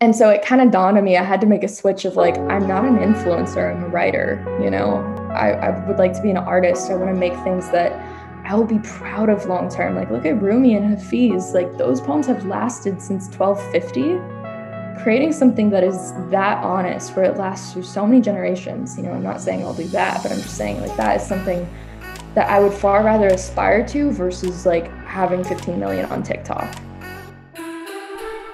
and so it kind of dawned on me I had to make a switch of like, I'm not an influencer, I'm a writer, you know? I, I would like to be an artist. I want to make things that I will be proud of long term. Like, look at Rumi and Hafiz. Like, those poems have lasted since 1250. Creating something that is that honest, where it lasts through so many generations. You know, I'm not saying I'll do that, but I'm just saying, like, that is something that I would far rather aspire to versus like having 15 million on TikTok.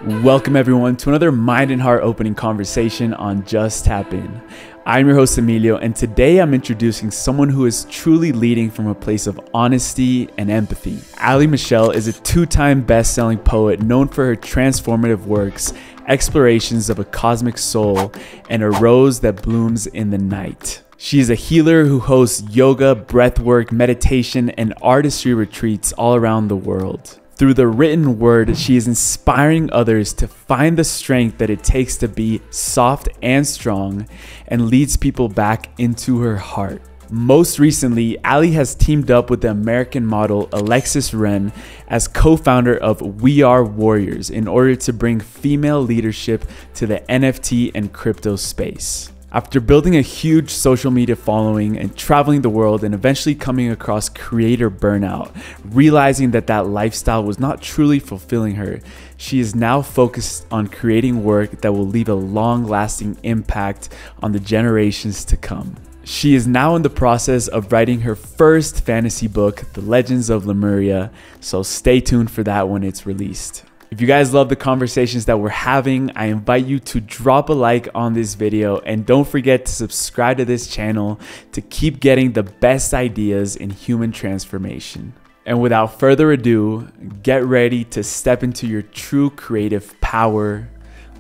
Welcome, everyone, to another mind and heart opening conversation on Just Tap In. I'm your host, Emilio, and today I'm introducing someone who is truly leading from a place of honesty and empathy. Allie Michelle is a two time best selling poet known for her transformative works, explorations of a cosmic soul, and a rose that blooms in the night. She is a healer who hosts yoga, breathwork, meditation, and artistry retreats all around the world. Through the written word, she is inspiring others to find the strength that it takes to be soft and strong and leads people back into her heart. Most recently, Allie has teamed up with the American model Alexis Ren as co founder of We Are Warriors in order to bring female leadership to the NFT and crypto space. After building a huge social media following and traveling the world and eventually coming across creator burnout, realizing that that lifestyle was not truly fulfilling her, she is now focused on creating work that will leave a long lasting impact on the generations to come. She is now in the process of writing her first fantasy book, The Legends of Lemuria, so stay tuned for that when it's released. If you guys love the conversations that we're having, I invite you to drop a like on this video and don't forget to subscribe to this channel to keep getting the best ideas in human transformation. And without further ado, get ready to step into your true creative power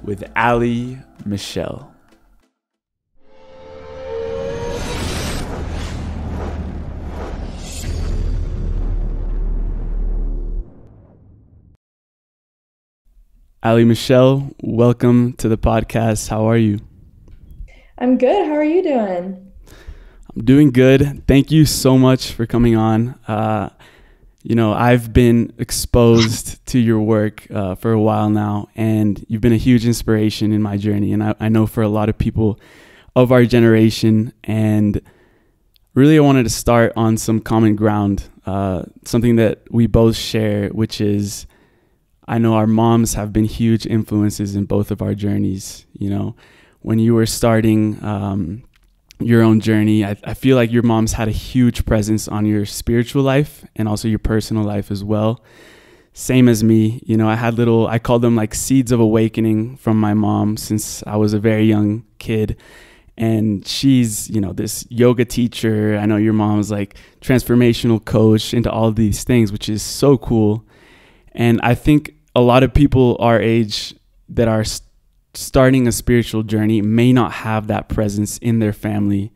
with Allie Michelle. Allie Michelle, welcome to the podcast. How are you? I'm good. How are you doing? I'm doing good. Thank you so much for coming on. Uh, you know, I've been exposed to your work uh, for a while now, and you've been a huge inspiration in my journey. And I, I know for a lot of people of our generation. And really, I wanted to start on some common ground, uh, something that we both share, which is I know our moms have been huge influences in both of our journeys. You know, when you were starting um, your own journey, I, I feel like your moms had a huge presence on your spiritual life and also your personal life as well. Same as me, you know, I had little, I call them like seeds of awakening from my mom since I was a very young kid. And she's, you know, this yoga teacher. I know your mom's like transformational coach into all these things, which is so cool and I think a lot of people our age that are st- starting a spiritual journey may not have that presence in their family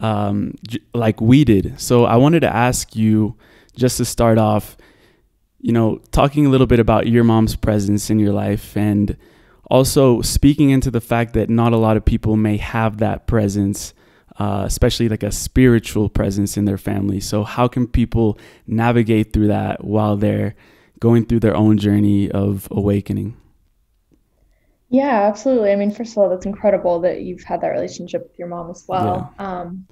um, like we did. So I wanted to ask you, just to start off, you know, talking a little bit about your mom's presence in your life and also speaking into the fact that not a lot of people may have that presence. Uh, especially like a spiritual presence in their family. So, how can people navigate through that while they're going through their own journey of awakening. Yeah, absolutely. I mean, first of all, that's incredible that you've had that relationship with your mom as well. Yeah. Um,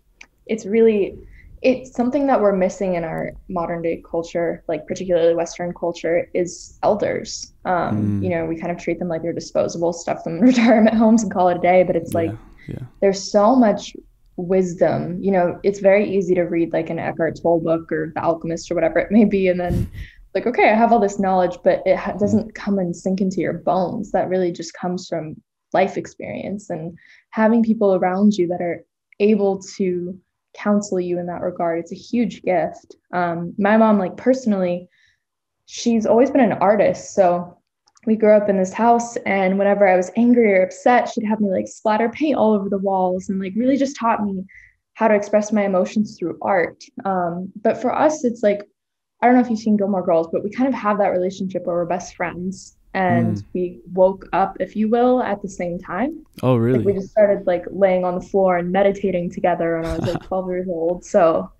it's really it's something that we're missing in our modern day culture, like particularly Western culture, is elders. Um, mm. You know, we kind of treat them like they're disposable, stuff them in retirement homes and call it a day. But it's yeah, like yeah. there's so much wisdom. You know, it's very easy to read like an Eckhart Tolle book or The Alchemist or whatever it may be, and then like okay i have all this knowledge but it ha- doesn't come and sink into your bones. That really just comes from life experience and having people around you that are able to counsel you in that regard. It's a huge gift. Um, my mom like personally she's always been an artist. So we grew up in this house and whenever i was angry or upset she'd have me like splatter paint all over the walls and like really just taught me how to express my emotions through art. Um, but for us it's like I don't know if you've seen Gilmore Girls, but we kind of have that relationship where we're best friends and mm. we woke up, if you will, at the same time. Oh, really? Like we just started like laying on the floor and meditating together when I was like 12 years old. So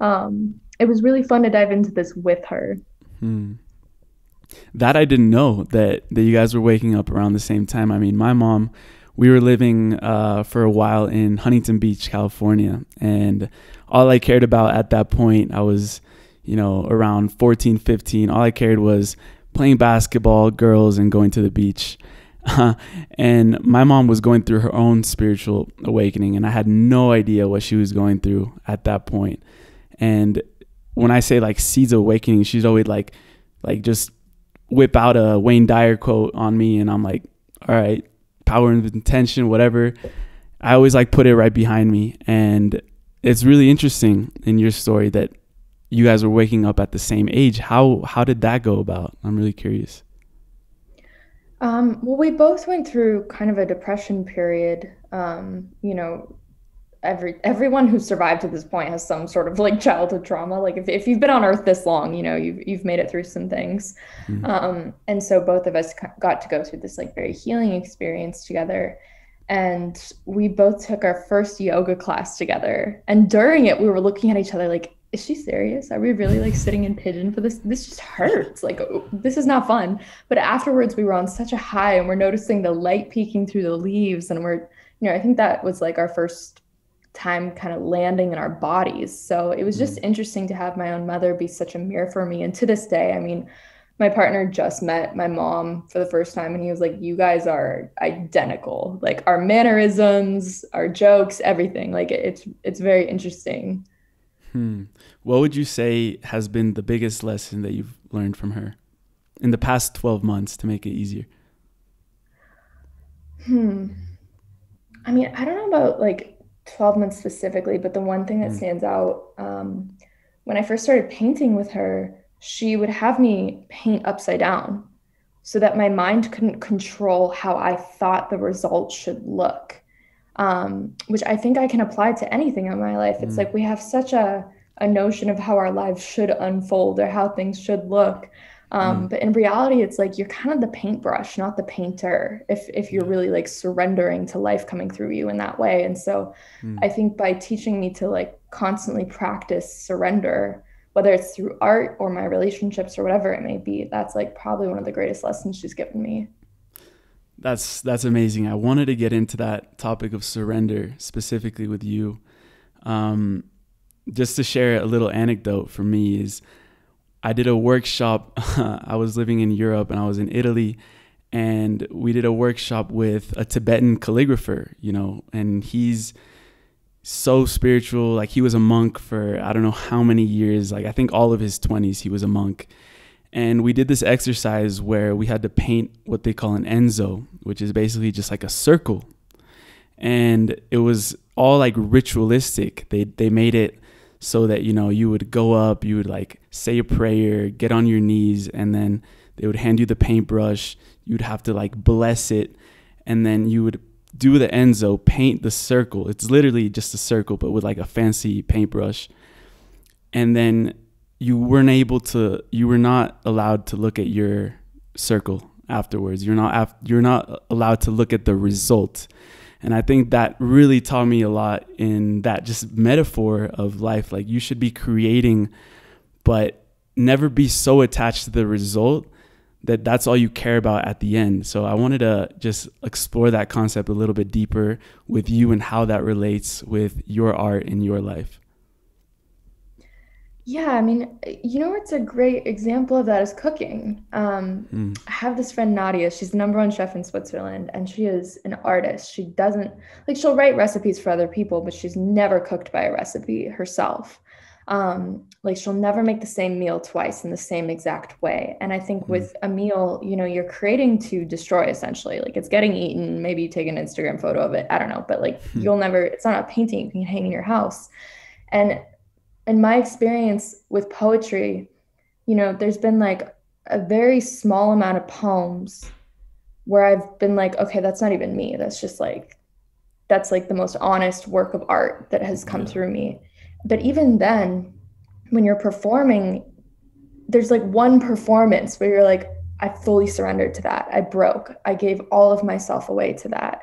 um, it was really fun to dive into this with her. Hmm. that I didn't know that that you guys were waking up around the same time. I mean, my mom, we were living uh, for a while in Huntington Beach, California, and all I cared about at that point, I was, you know, around 14, 15. All I cared was playing basketball, girls, and going to the beach. and my mom was going through her own spiritual awakening, and I had no idea what she was going through at that point. And when I say like seeds of awakening, she's always like, like just whip out a Wayne Dyer quote on me, and I'm like, all right, power and intention, whatever. I always like put it right behind me, and it's really interesting in your story that you guys were waking up at the same age. How how did that go about? I'm really curious. Um, well, we both went through kind of a depression period. Um, you know, every everyone who survived to this point has some sort of like childhood trauma. Like if, if you've been on Earth this long, you know you've you've made it through some things. Mm-hmm. Um, and so both of us got to go through this like very healing experience together. And we both took our first yoga class together. And during it, we were looking at each other like, is she serious? Are we really like sitting in pigeon for this? This just hurts. Like, oh, this is not fun. But afterwards, we were on such a high and we're noticing the light peeking through the leaves. And we're, you know, I think that was like our first time kind of landing in our bodies. So it was just mm. interesting to have my own mother be such a mirror for me. And to this day, I mean, my partner just met my mom for the first time and he was like, You guys are identical. Like our mannerisms, our jokes, everything. Like it's it's very interesting. Hmm. What would you say has been the biggest lesson that you've learned from her in the past 12 months to make it easier? Hmm. I mean, I don't know about like 12 months specifically, but the one thing that mm. stands out um, when I first started painting with her, she would have me paint upside down so that my mind couldn't control how I thought the result should look, um, which I think I can apply to anything in my life. It's mm. like we have such a, a notion of how our lives should unfold or how things should look. Um, mm. But in reality, it's like you're kind of the paintbrush, not the painter. If if you're really like surrendering to life coming through you in that way, and so mm. I think by teaching me to like constantly practice surrender, whether it's through art or my relationships or whatever it may be, that's like probably one of the greatest lessons she's given me. That's that's amazing. I wanted to get into that topic of surrender specifically with you. Um, just to share a little anecdote for me is I did a workshop. I was living in Europe and I was in Italy, and we did a workshop with a Tibetan calligrapher, you know, and he's so spiritual. Like he was a monk for I don't know how many years. Like I think all of his 20s he was a monk. And we did this exercise where we had to paint what they call an enso, which is basically just like a circle. And it was all like ritualistic. They they made it so that you know you would go up you would like say a prayer get on your knees and then they would hand you the paintbrush you'd have to like bless it and then you would do the enso paint the circle it's literally just a circle but with like a fancy paintbrush and then you weren't able to you were not allowed to look at your circle afterwards you're not af- you're not allowed to look at the result and I think that really taught me a lot in that just metaphor of life. Like you should be creating, but never be so attached to the result that that's all you care about at the end. So I wanted to just explore that concept a little bit deeper with you and how that relates with your art in your life. Yeah, I mean, you know what's a great example of that is cooking. Um, mm. I have this friend Nadia. She's the number one chef in Switzerland, and she is an artist. She doesn't like she'll write recipes for other people, but she's never cooked by a recipe herself. Um, like she'll never make the same meal twice in the same exact way. And I think mm. with a meal, you know, you're creating to destroy essentially. Like it's getting eaten. Maybe you take an Instagram photo of it. I don't know, but like you'll never. It's not a painting you can hang in your house. And in my experience with poetry, you know, there's been like a very small amount of poems where I've been like, okay, that's not even me. That's just like, that's like the most honest work of art that has come yeah. through me. But even then, when you're performing, there's like one performance where you're like, I fully surrendered to that. I broke. I gave all of myself away to that.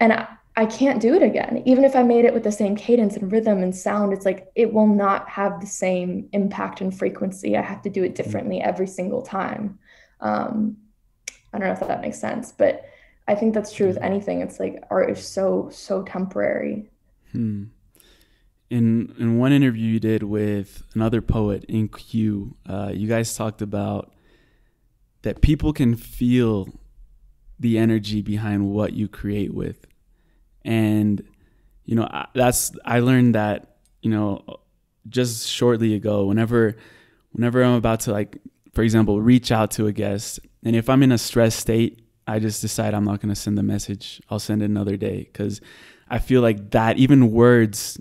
And I, I can't do it again. Even if I made it with the same cadence and rhythm and sound, it's like it will not have the same impact and frequency. I have to do it differently every single time. Um, I don't know if that makes sense, but I think that's true with anything. It's like art is so so temporary. Hmm. In in one interview you did with another poet, In-Q, uh, you guys talked about that people can feel the energy behind what you create with, and you know that's I learned that you know just shortly ago. Whenever whenever I'm about to like, for example, reach out to a guest, and if I'm in a stress state I just decide I'm not going to send the message. I'll send it another day because I feel like that even words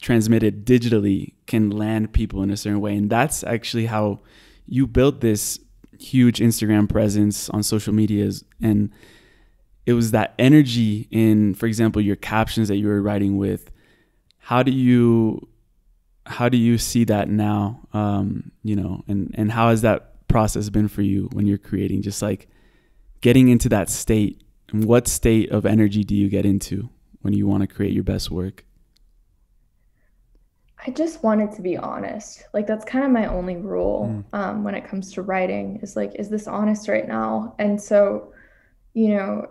transmitted digitally can land people in a certain way. And that's actually how you built this huge Instagram presence on social medias. And it was that energy in, for example, your captions that you were writing with. How do you how do you see that now? Um, you know, and and how has that process been for you when you're creating? Just like getting into that state and what state of energy do you get into when you want to create your best work i just wanted to be honest like that's kind of my only rule mm. um, when it comes to writing is like is this honest right now and so you know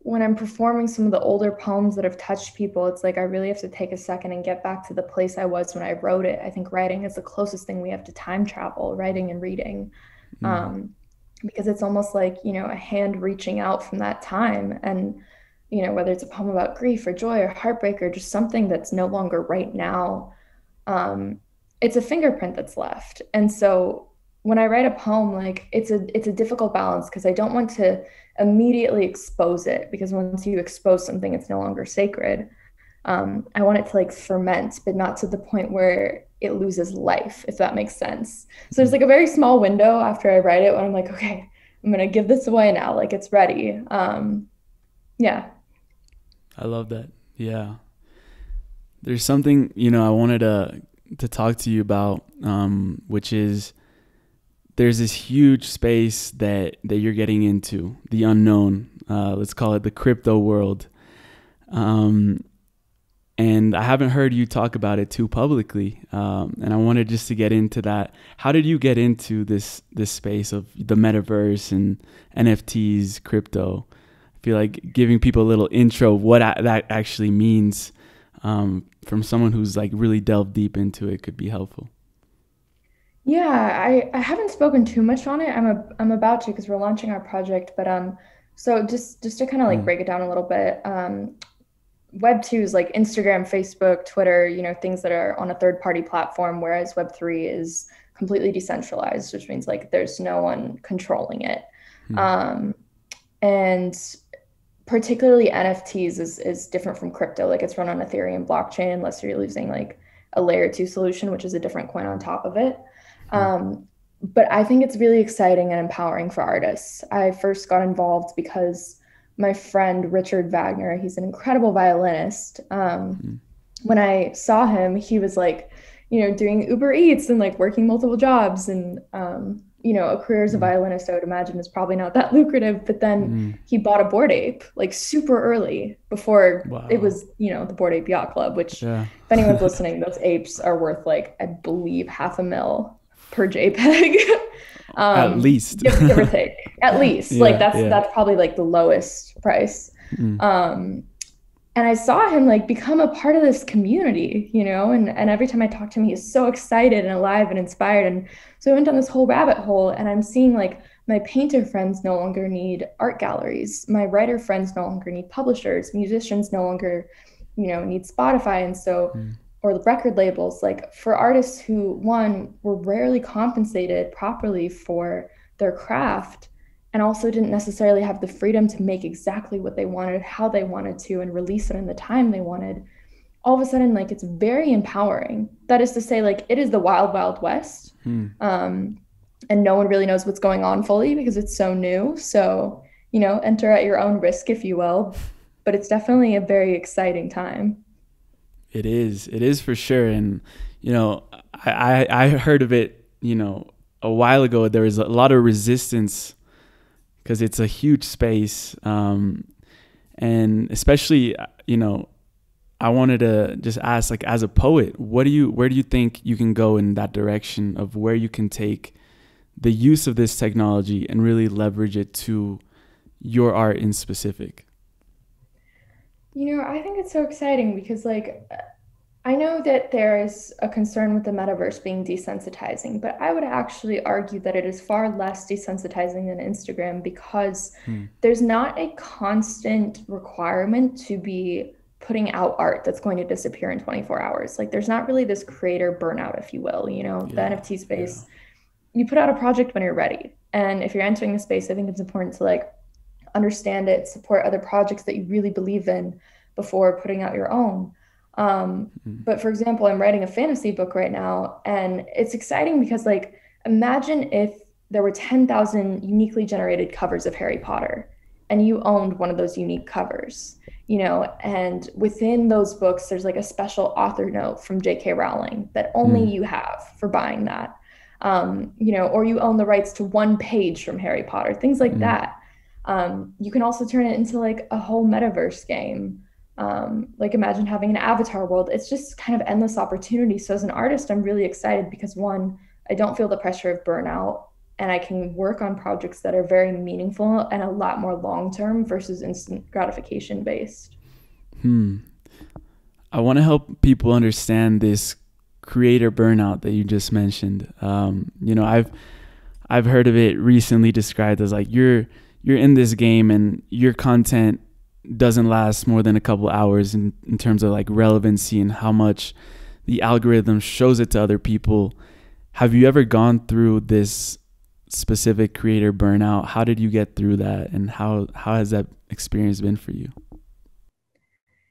when i'm performing some of the older poems that have touched people it's like i really have to take a second and get back to the place i was when i wrote it. I think writing is the closest thing we have to time travel writing and reading. Mm. um, because it's almost like you know a hand reaching out from that time and you know whether it's a poem about grief or joy or heartbreak or just something that's no longer right now um, it's a fingerprint that's left. And so when i write a poem like it's a it's a difficult balance because i don't want to immediately expose it because once you expose something it's no longer sacred um, i want it to like ferment but not to the point where it loses life, if that makes sense. So there's like a very small window after I write it when I'm like, okay, I'm gonna give this away now, like it's ready. Um, yeah. I love that. Yeah. There's something you know I wanted to to talk to you about, um, which is there's this huge space that that you're getting into, the unknown. Uh, let's call it the crypto world. Um, and I haven't heard you talk about it too publicly. Um, and I wanted just to get into that. How did you get into this this space of the metaverse and NFTs, crypto? I feel like giving people a little intro of what that actually means um, from someone who's like really delved deep into it could be helpful. Yeah, I, I haven't spoken too much on it. I'm a, I'm about to because we're launching our project, but um, so just just to kind of like mm. break it down a little bit. Um, Web 2 is like Instagram, Facebook, Twitter, you know, things that are on a third party platform, whereas Web 3 is completely decentralized, which means like there's no one controlling it. Hmm. Um, and particularly NFTs is, is different from crypto. Like it's run on Ethereum blockchain, unless you're using like a layer two solution, which is a different coin on top of it. Um, but I think it's really exciting and empowering for artists. I first got involved because my friend Richard Wagner. He's an incredible violinist. Um, mm. When I saw him, he was like, you know, doing Uber Eats and like working multiple jobs. And, um, you know, a career as a mm. violinist, I would imagine, is probably not that lucrative. But then mm. he bought a Bored Ape like super early before wow. it was, you know, the Bored Ape Yacht Club, which, yeah. if anyone's listening, those apes are worth like, I believe, half a mil per JPEG. Um, at least, give, give, or take. At least, yeah, like that's yeah. that's probably like the lowest price. Mm. Um, and I saw him like become a part of this community, you know. And and every time I talk to him, he's so excited and alive and inspired. And so I went down this whole rabbit hole, and I'm seeing like my painter friends no longer need art galleries. My writer friends no longer need publishers. Musicians no longer, you know, need Spotify. And so mm or the record labels like for artists who one were rarely compensated properly for their craft and also didn't necessarily have the freedom to make exactly what they wanted how they wanted to and release it in the time they wanted all of a sudden like it's very empowering. That is to say like it is the wild wild west hmm. um, and no one really knows what's going on fully because it's so new. So you know enter at your own risk if you will but it's definitely a very exciting time it is. It is for sure. And you know, I I heard of it. You know, a while ago. There was a lot of resistance because it's a huge space. Um, and especially you know I wanted to just ask, like, as a poet, what do you, where do you think you can go in that direction of where you can take the use of this technology and really leverage it to your art in specific? You know, I think it's so exciting because, like, I know that there is a concern with the metaverse being desensitizing, but I would actually argue that it is far less desensitizing than Instagram because hmm. there's not a constant requirement to be putting out art that's going to disappear in 24 hours. Like there's not really this creator burnout, if you will. You know, yeah. the NFT space, yeah. you put out a project when you're ready. And if you're entering the space, I think it's important to like understand it, support other projects that you really believe in before putting out your own. Um, mm-hmm. But for example, I'm writing a fantasy book right now, and it's exciting because, like, imagine if there were 10,000 uniquely generated covers of Harry Potter and you owned one of those unique covers you know and within those books there's like a special author note from jk rowling that only mm. you have for buying that um, you know or you own the rights to one page from harry potter things like mm. that um, you can also turn it into like a whole metaverse game um, like imagine having an avatar world it's just kind of endless opportunity so as an artist i'm really excited because one i don't feel the pressure of burnout and I can work on projects that are very meaningful and a lot more long term versus instant gratification based. Hmm. I want to help people understand this creator burnout that you just mentioned. Um, you know, I've I've heard of it recently described as like you're you're in this game and your content doesn't last more than a couple hours in, in terms of like relevancy and how much the algorithm shows it to other people. Have you ever gone through this specific creator burnout how did you get through that and how how has that experience been for you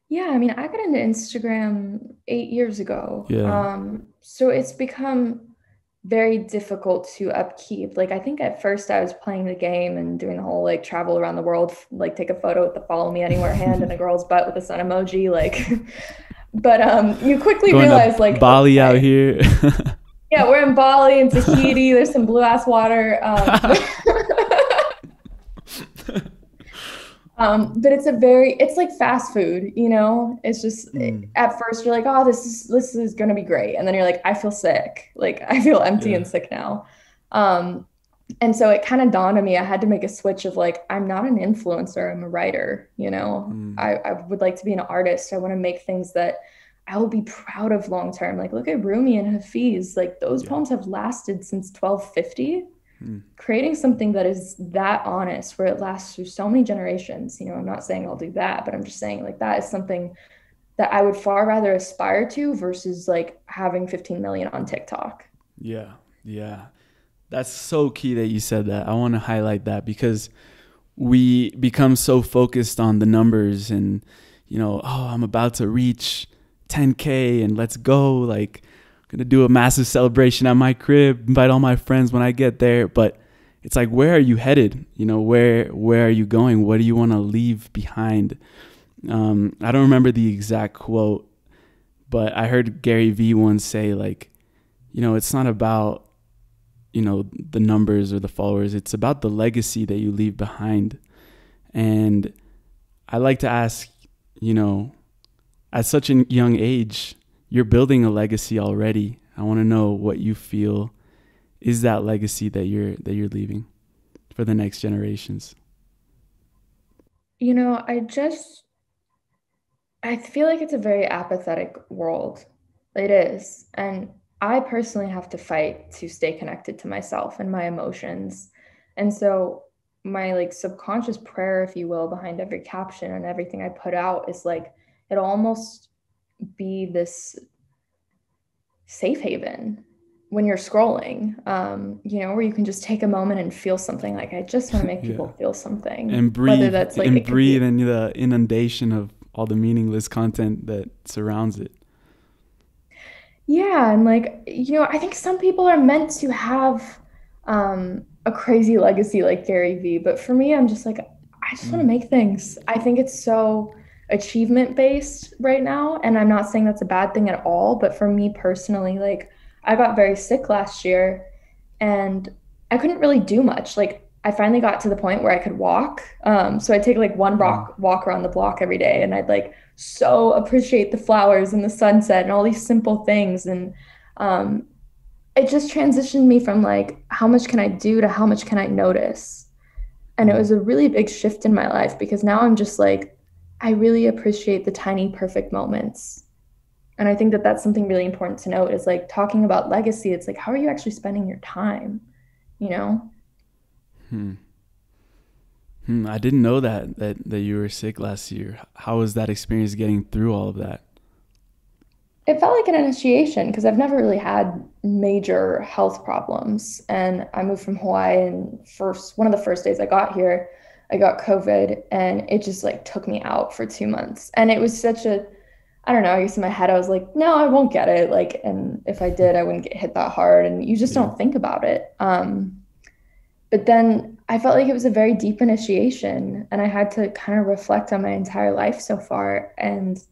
yeah i mean i got into instagram eight years ago yeah. um so it's become very difficult to upkeep like i think at first i was playing the game and doing the whole like travel around the world like take a photo with the follow me anywhere hand and a girl's butt with a sun emoji like but um you quickly Going realize like bali okay, out here yeah, we're in Bali and Tahiti. There's some blue ass water. Um, um, but it's a very, it's like fast food, you know. It's just mm. at first you're like, oh, this is this is gonna be great, and then you're like, I feel sick. Like I feel empty yeah. and sick now. Um, and so it kind of dawned on me I had to make a switch of like, I'm not an influencer. I'm a writer. You know, mm. I, I would like to be an artist. I want to make things that I will be proud of long term. Like, look at Rumi and Hafiz. Like, those yeah. poems have lasted since 1250. Creating something that is that honest, where it lasts through so many generations. You know, I'm not saying I'll do that, but I'm just saying, like, that is something that I would far rather aspire to versus like having 15 million on TikTok. Yeah. Yeah. That's so key that you said that. I want to highlight that because we become so focused on the numbers and, you know, oh, I'm about to reach 10K and let's go. Like, I'm gonna do a massive celebration at my crib, invite all my friends when I get there. But it's like, where are you headed? You know, where where are you going? What do you want to leave behind? Um, I don't remember the exact quote, but I heard Gary Vee once say, like, you know, it's not about, you know, the numbers or the followers. It's about the legacy that you leave behind. And I like to ask, you know, at such a young age, you're building a legacy already. I want to know what you feel is that legacy that you're that you're leaving for the next generations. You know, I just I feel like it's a very apathetic world. It is. And I personally have to fight to stay connected to myself and my emotions. And so my like subconscious prayer if you will behind every caption and everything I put out is like it'll almost be this safe haven when you're scrolling um, you know where you can just take a moment and feel something like i just want to make people yeah. feel something and breathe whether that's like and breathe in the inundation of all the meaningless content that surrounds it yeah and like you know i think some people are meant to have um, a crazy legacy like gary vee but for me i'm just like i just mm. want to make things i think it's so achievement based right now and i'm not saying that's a bad thing at all but for me personally like i got very sick last year and i couldn't really do much like I finally got to the point where I could walk. Um, so I'd take like one walk, walk around the block every day and I'd like so appreciate the flowers and the sunset and all these simple things. And um, it just transitioned me from like, how much can I do to how much can I notice? And it was a really big shift in my life because now I'm just like, I really appreciate the tiny, perfect moments. And I think that that's something really important to note is like talking about legacy. It's like, how are you actually spending your time? You know? Hmm. Hmm. I didn't know that that that you were sick last year. How was that experience getting through all of that? It felt like an initiation because I've never really had major health problems. And I moved from Hawaii, and first one of the first days I got here, I got COVID, and it just like took me out for two months. And it was such a I don't know, I guess in my head I was like, no, I won't get it. Like, and if I did, I wouldn't get hit that hard. And you just yeah. don't think about it. Um, but then I felt like it was a very deep initiation, and I had to kind of reflect on my entire life so far. And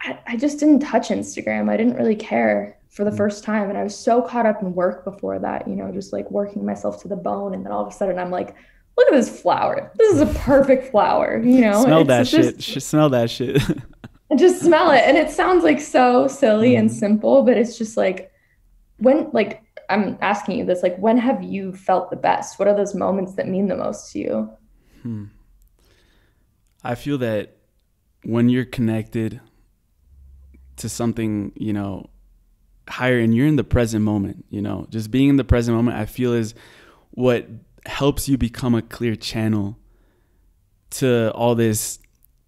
I, I just didn't touch Instagram. I didn't really care for the mm. first time. And I was so caught up in work before that, you know, just like working myself to the bone. And then all of a sudden I'm like, look at this flower. This is a perfect flower, you know? Smell that shit. Smell that shit. just smell it. And it sounds like so silly mm. and simple, but it's just like when like I'm asking you this like when have you felt the best? What are those moments that mean the most to you? Hmm. I feel that when you're connected to something, you know, higher and you're in the present moment, you know, just being in the present moment, I feel is what helps you become a clear channel to all this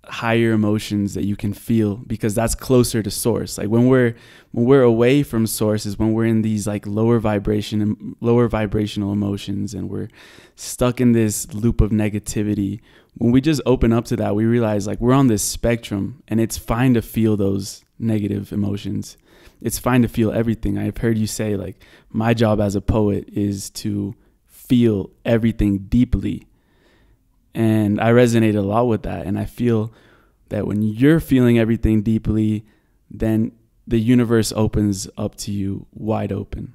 higher emotions that you can feel because that's closer to source. Like when we're when we're away from source is when we're in these like lower vibration and lower vibrational emotions and we're stuck in this loop of negativity. When we just open up to that we realize like we're on this spectrum and it's fine to feel those negative emotions. It's fine to feel everything. I've heard you say like my job as a poet is to feel everything deeply and I resonate a lot with that. And I feel that when you're feeling everything deeply, then the universe opens up to you wide open.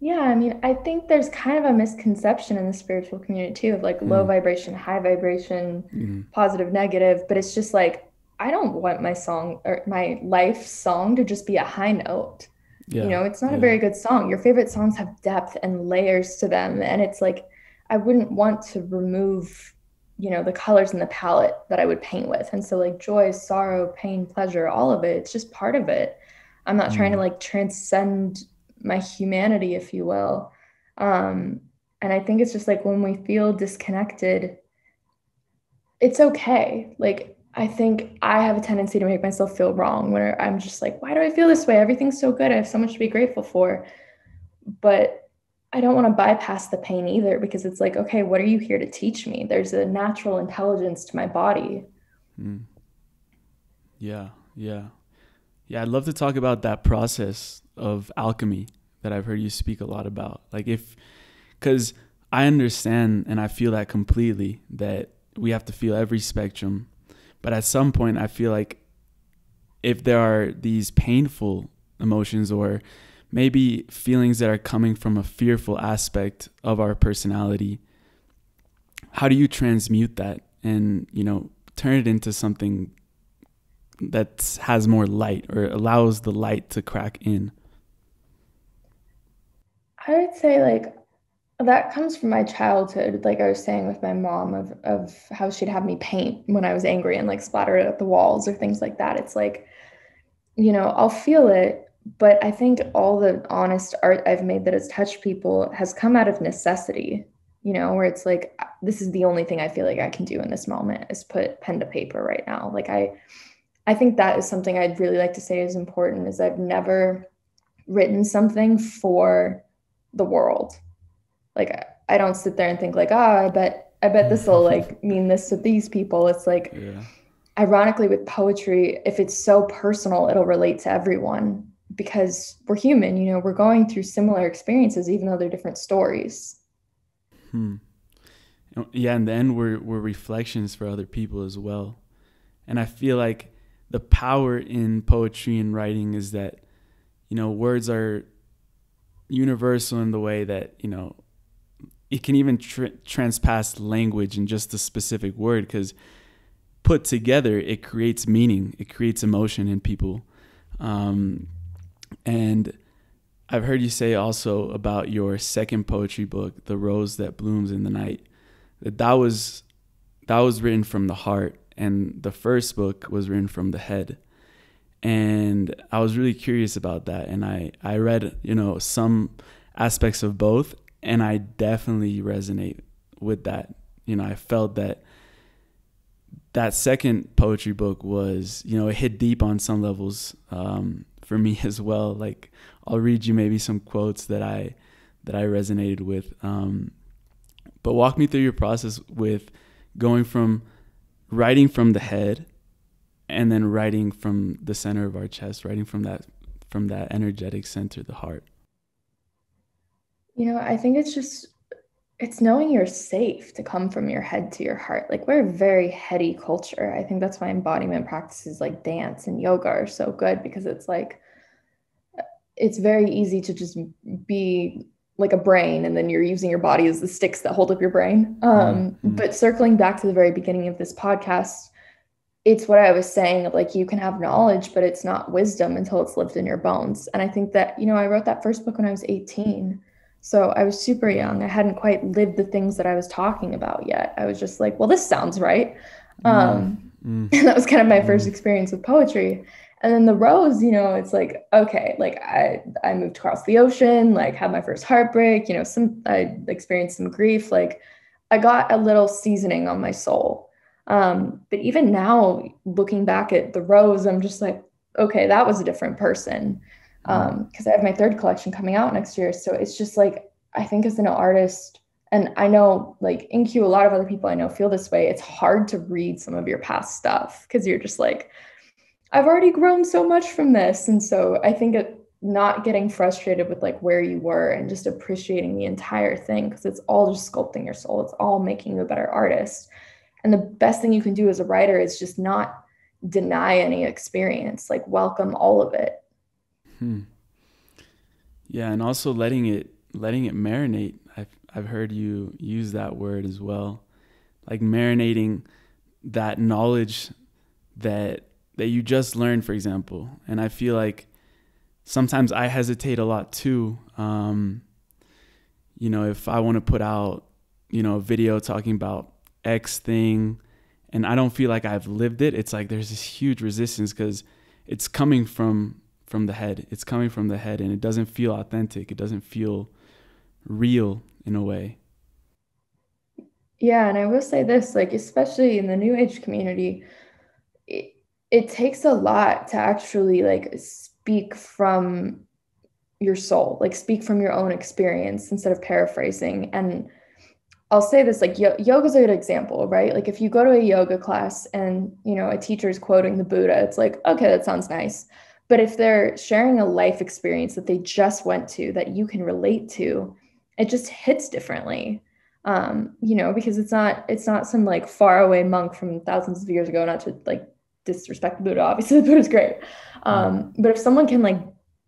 Yeah, I mean, I think there's kind of a misconception in the spiritual community too of like mm. low vibration, high vibration, mm. positive, negative, but it's just like I don't want my song or my life song to just be a high note. Yeah. You know, it's not yeah. a very good song. Your favorite songs have depth and layers to them and it's like I wouldn't want to remove, you know, the colors in the palette that I would paint with. And so like joy, sorrow, pain, pleasure, all of it, it's just part of it. I'm not mm. trying to mm. like transcend my humanity, if you will. Um, and I think it's just like when we feel disconnected, it's okay. Like I think I have a tendency to make myself feel wrong when I'm just like, why do I feel this way? Everything's so good. I have so much to be grateful for. But I don't want to bypass the pain either because it's like, okay, what are you here to teach me? There's a natural intelligence to my body. Mm. Yeah, yeah. Yeah, I'd love to talk about that process of alchemy that I've heard you speak a lot about. Like, if, because I understand and I feel that completely that we have to feel every spectrum. But at some point, I feel like if there are these painful emotions or maybe feelings that are coming from a fearful aspect of our personality how do you transmute that and you know turn it into something that has more light or allows the light to crack in? I would say like that comes from my childhood like i was saying with my mom of, of how she'd have me paint when i was angry and like splatter it at the walls or things like that it's like you know i'll feel it but I think all the honest art I've made that has touched people has come out of necessity, you know, where it's like, uh, this is the only thing I feel like I can do in this moment is put pen to paper right now. Like, I, I think that is something I'd really like to say is important is I've never written something for the world. Like, I don't sit there and think like, ah, oh, I bet, I bet this will like mean this to these people. It's like, yeah. ironically with poetry, if it's so personal, it'll relate to everyone because we're human, you know, we're going through similar experiences, even though they're different stories. Hmm. Yeah, and then we're we're reflections for other people as well. And I feel like the power in poetry and writing is that, you know, words are universal in the way that, you know, it can even tr- transpass language in just a specific word because put together it creates meaning it creates emotion in people. Um, and i've heard you say also about your second poetry book the rose that blooms in the night. That that was that was written from the heart and the first book was written from the head. And i was really curious about that and i i read you know some aspects of both and I definitely resonate with that. You know, I felt that that second poetry book was, you know, it hit deep on some levels um, for me as well. Like, I'll read you maybe some quotes that I that I resonated with. Um, but walk me through your process with going from writing from the head and then writing from the center of our chest, writing from that from that energetic center, the heart. You know, I think it's just it's knowing you're safe to come from your head to your heart. Like we're a very heady culture. I think that's why embodiment practices like dance and yoga are so good because it's like it's very easy to just be like a brain and then you're using your body as the sticks that hold up your brain. Um, mm-hmm. But circling back to the very beginning of this podcast, it's what I was saying like you can have knowledge, but it's not wisdom until it's lived in your bones. And I think that, you know, I wrote that first book when I was 18 so I was super young. I hadn't quite lived the things that I was talking about yet. I was just like, well, this sounds right. Mm, um, mm. And that was kind of my mm. first experience with poetry. And then the rose, you know, it's like, okay, like I, I moved across the ocean, like had my first heartbreak, you know, some, I experienced some grief. Like I got a little seasoning on my soul. Um, but even now, looking back at the rose, I'm just like, okay, that was a different person um because i have my third collection coming out next year. So it's just like i think as an artist and i know like In-Q a lot of other people i know feel this way. It's hard to read some of your past stuff because you're just like i've already grown so much from this. And so i think it not getting frustrated with like where you were and just appreciating the entire thing because it's all just sculpting your soul. It's all making you a better artist. And the best thing you can do as a writer is just not deny any experience like welcome all of it Hmm. Yeah, and also letting it letting it marinate. I've I've heard you use that word as well, like marinating that knowledge that that you just learned, for example. And I feel like sometimes I hesitate a lot too. Um, you know, if I want to put out, you know, a video talking about X thing, and I don't feel like I've lived it, it's like there's this huge resistance because it's coming from from the head. It's coming from the head and it doesn't feel authentic. It doesn't feel real in a way. Yeah, and I will say this like especially in the new age community, it, it takes a lot to actually like speak from your soul, like speak from your own experience instead of paraphrasing and I'll say this like yo- yoga's a good example, right? Like if you go to a yoga class and, you know, a teacher is quoting the Buddha, it's like, okay, that sounds nice. But if they're sharing a life experience that they just went to that you can relate to, it just hits differently. Um, you know, because it's not it's not some like faraway monk from thousands of years ago, not to like disrespect the Buddha. Obviously, the Buddha's great. Um, but if someone can like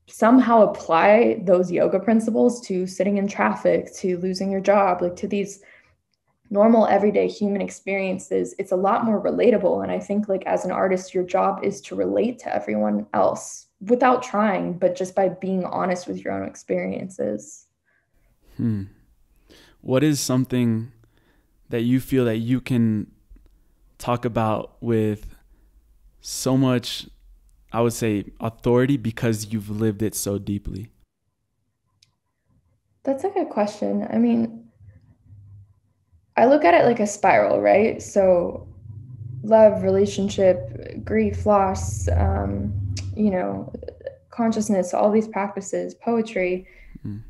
somehow apply those yoga principles to sitting in traffic, to losing your job, like to these normal everyday human experiences it's a lot more relatable. And i think like as an artist your job is to relate to everyone else without trying but just by being honest with your own experiences. Hmm. What is something that you feel that you can talk about with so much i would say authority because you've lived it so deeply? That's a good question. I mean I look at it like a spiral, right? So, love, relationship, grief, loss, um, you know, consciousness, all these practices, poetry. Mm.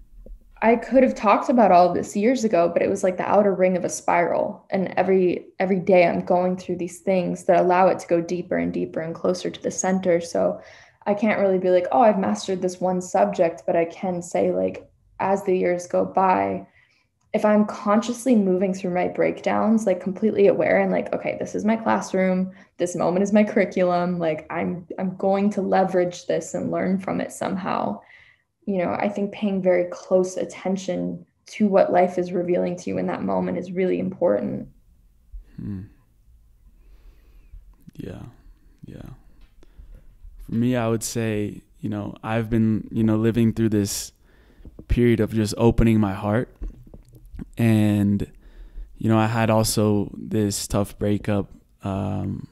I could have talked about all of this years ago, but it was like the outer ring of a spiral. And every every day I'm going through these things that allow it to go deeper and deeper and closer to the center. So I can't really be like, oh, I've mastered this one subject, but I can say like as the years go by, if I'm consciously moving through my breakdowns, like completely aware and like, okay, this is my classroom, this moment is my curriculum, like I'm I'm going to leverage this and learn from it somehow. You know, I think paying very close attention to what life is revealing to you in that moment is really important. Hmm. Yeah. Yeah. For me, I would say, you know, I've been, you know, living through this period of just opening my heart. And, you know, I had also this tough breakup um,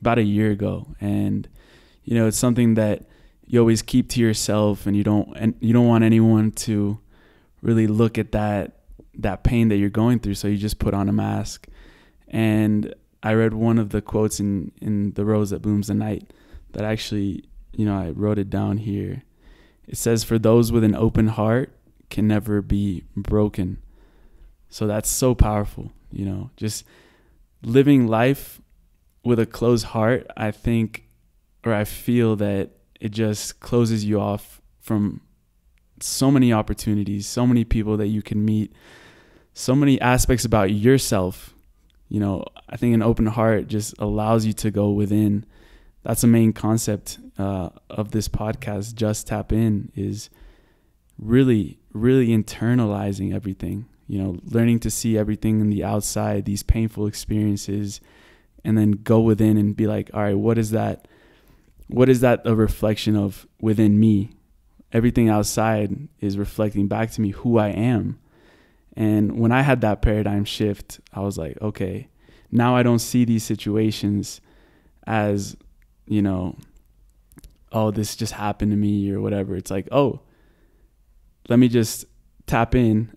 about a year ago. And, you know, it's something that you always keep to yourself and you don't and you don't want anyone to really look at that that pain that you're going through. So you just put on a mask. And i read one of the quotes in in the rose that blooms the night that actually you know i wrote it down here. It says for those with an open heart can never be broken so that's so powerful you know just living life with a closed heart i think or i feel that it just closes you off from so many opportunities, so many people that you can meet, so many aspects about yourself. You know, I think an open heart just allows you to go within. That's the main concept uh, of this podcast. Just tap in is really, really internalizing everything. You know, learning to see everything in the outside, these painful experiences, and then go within and be like, all right, what is that? What is that a reflection of within me? everything outside is reflecting back to me who I am. And when I had that paradigm shift, I was like, okay, now I don't see these situations as, you know, oh, this just happened to me or whatever. It's like, oh, let me just tap in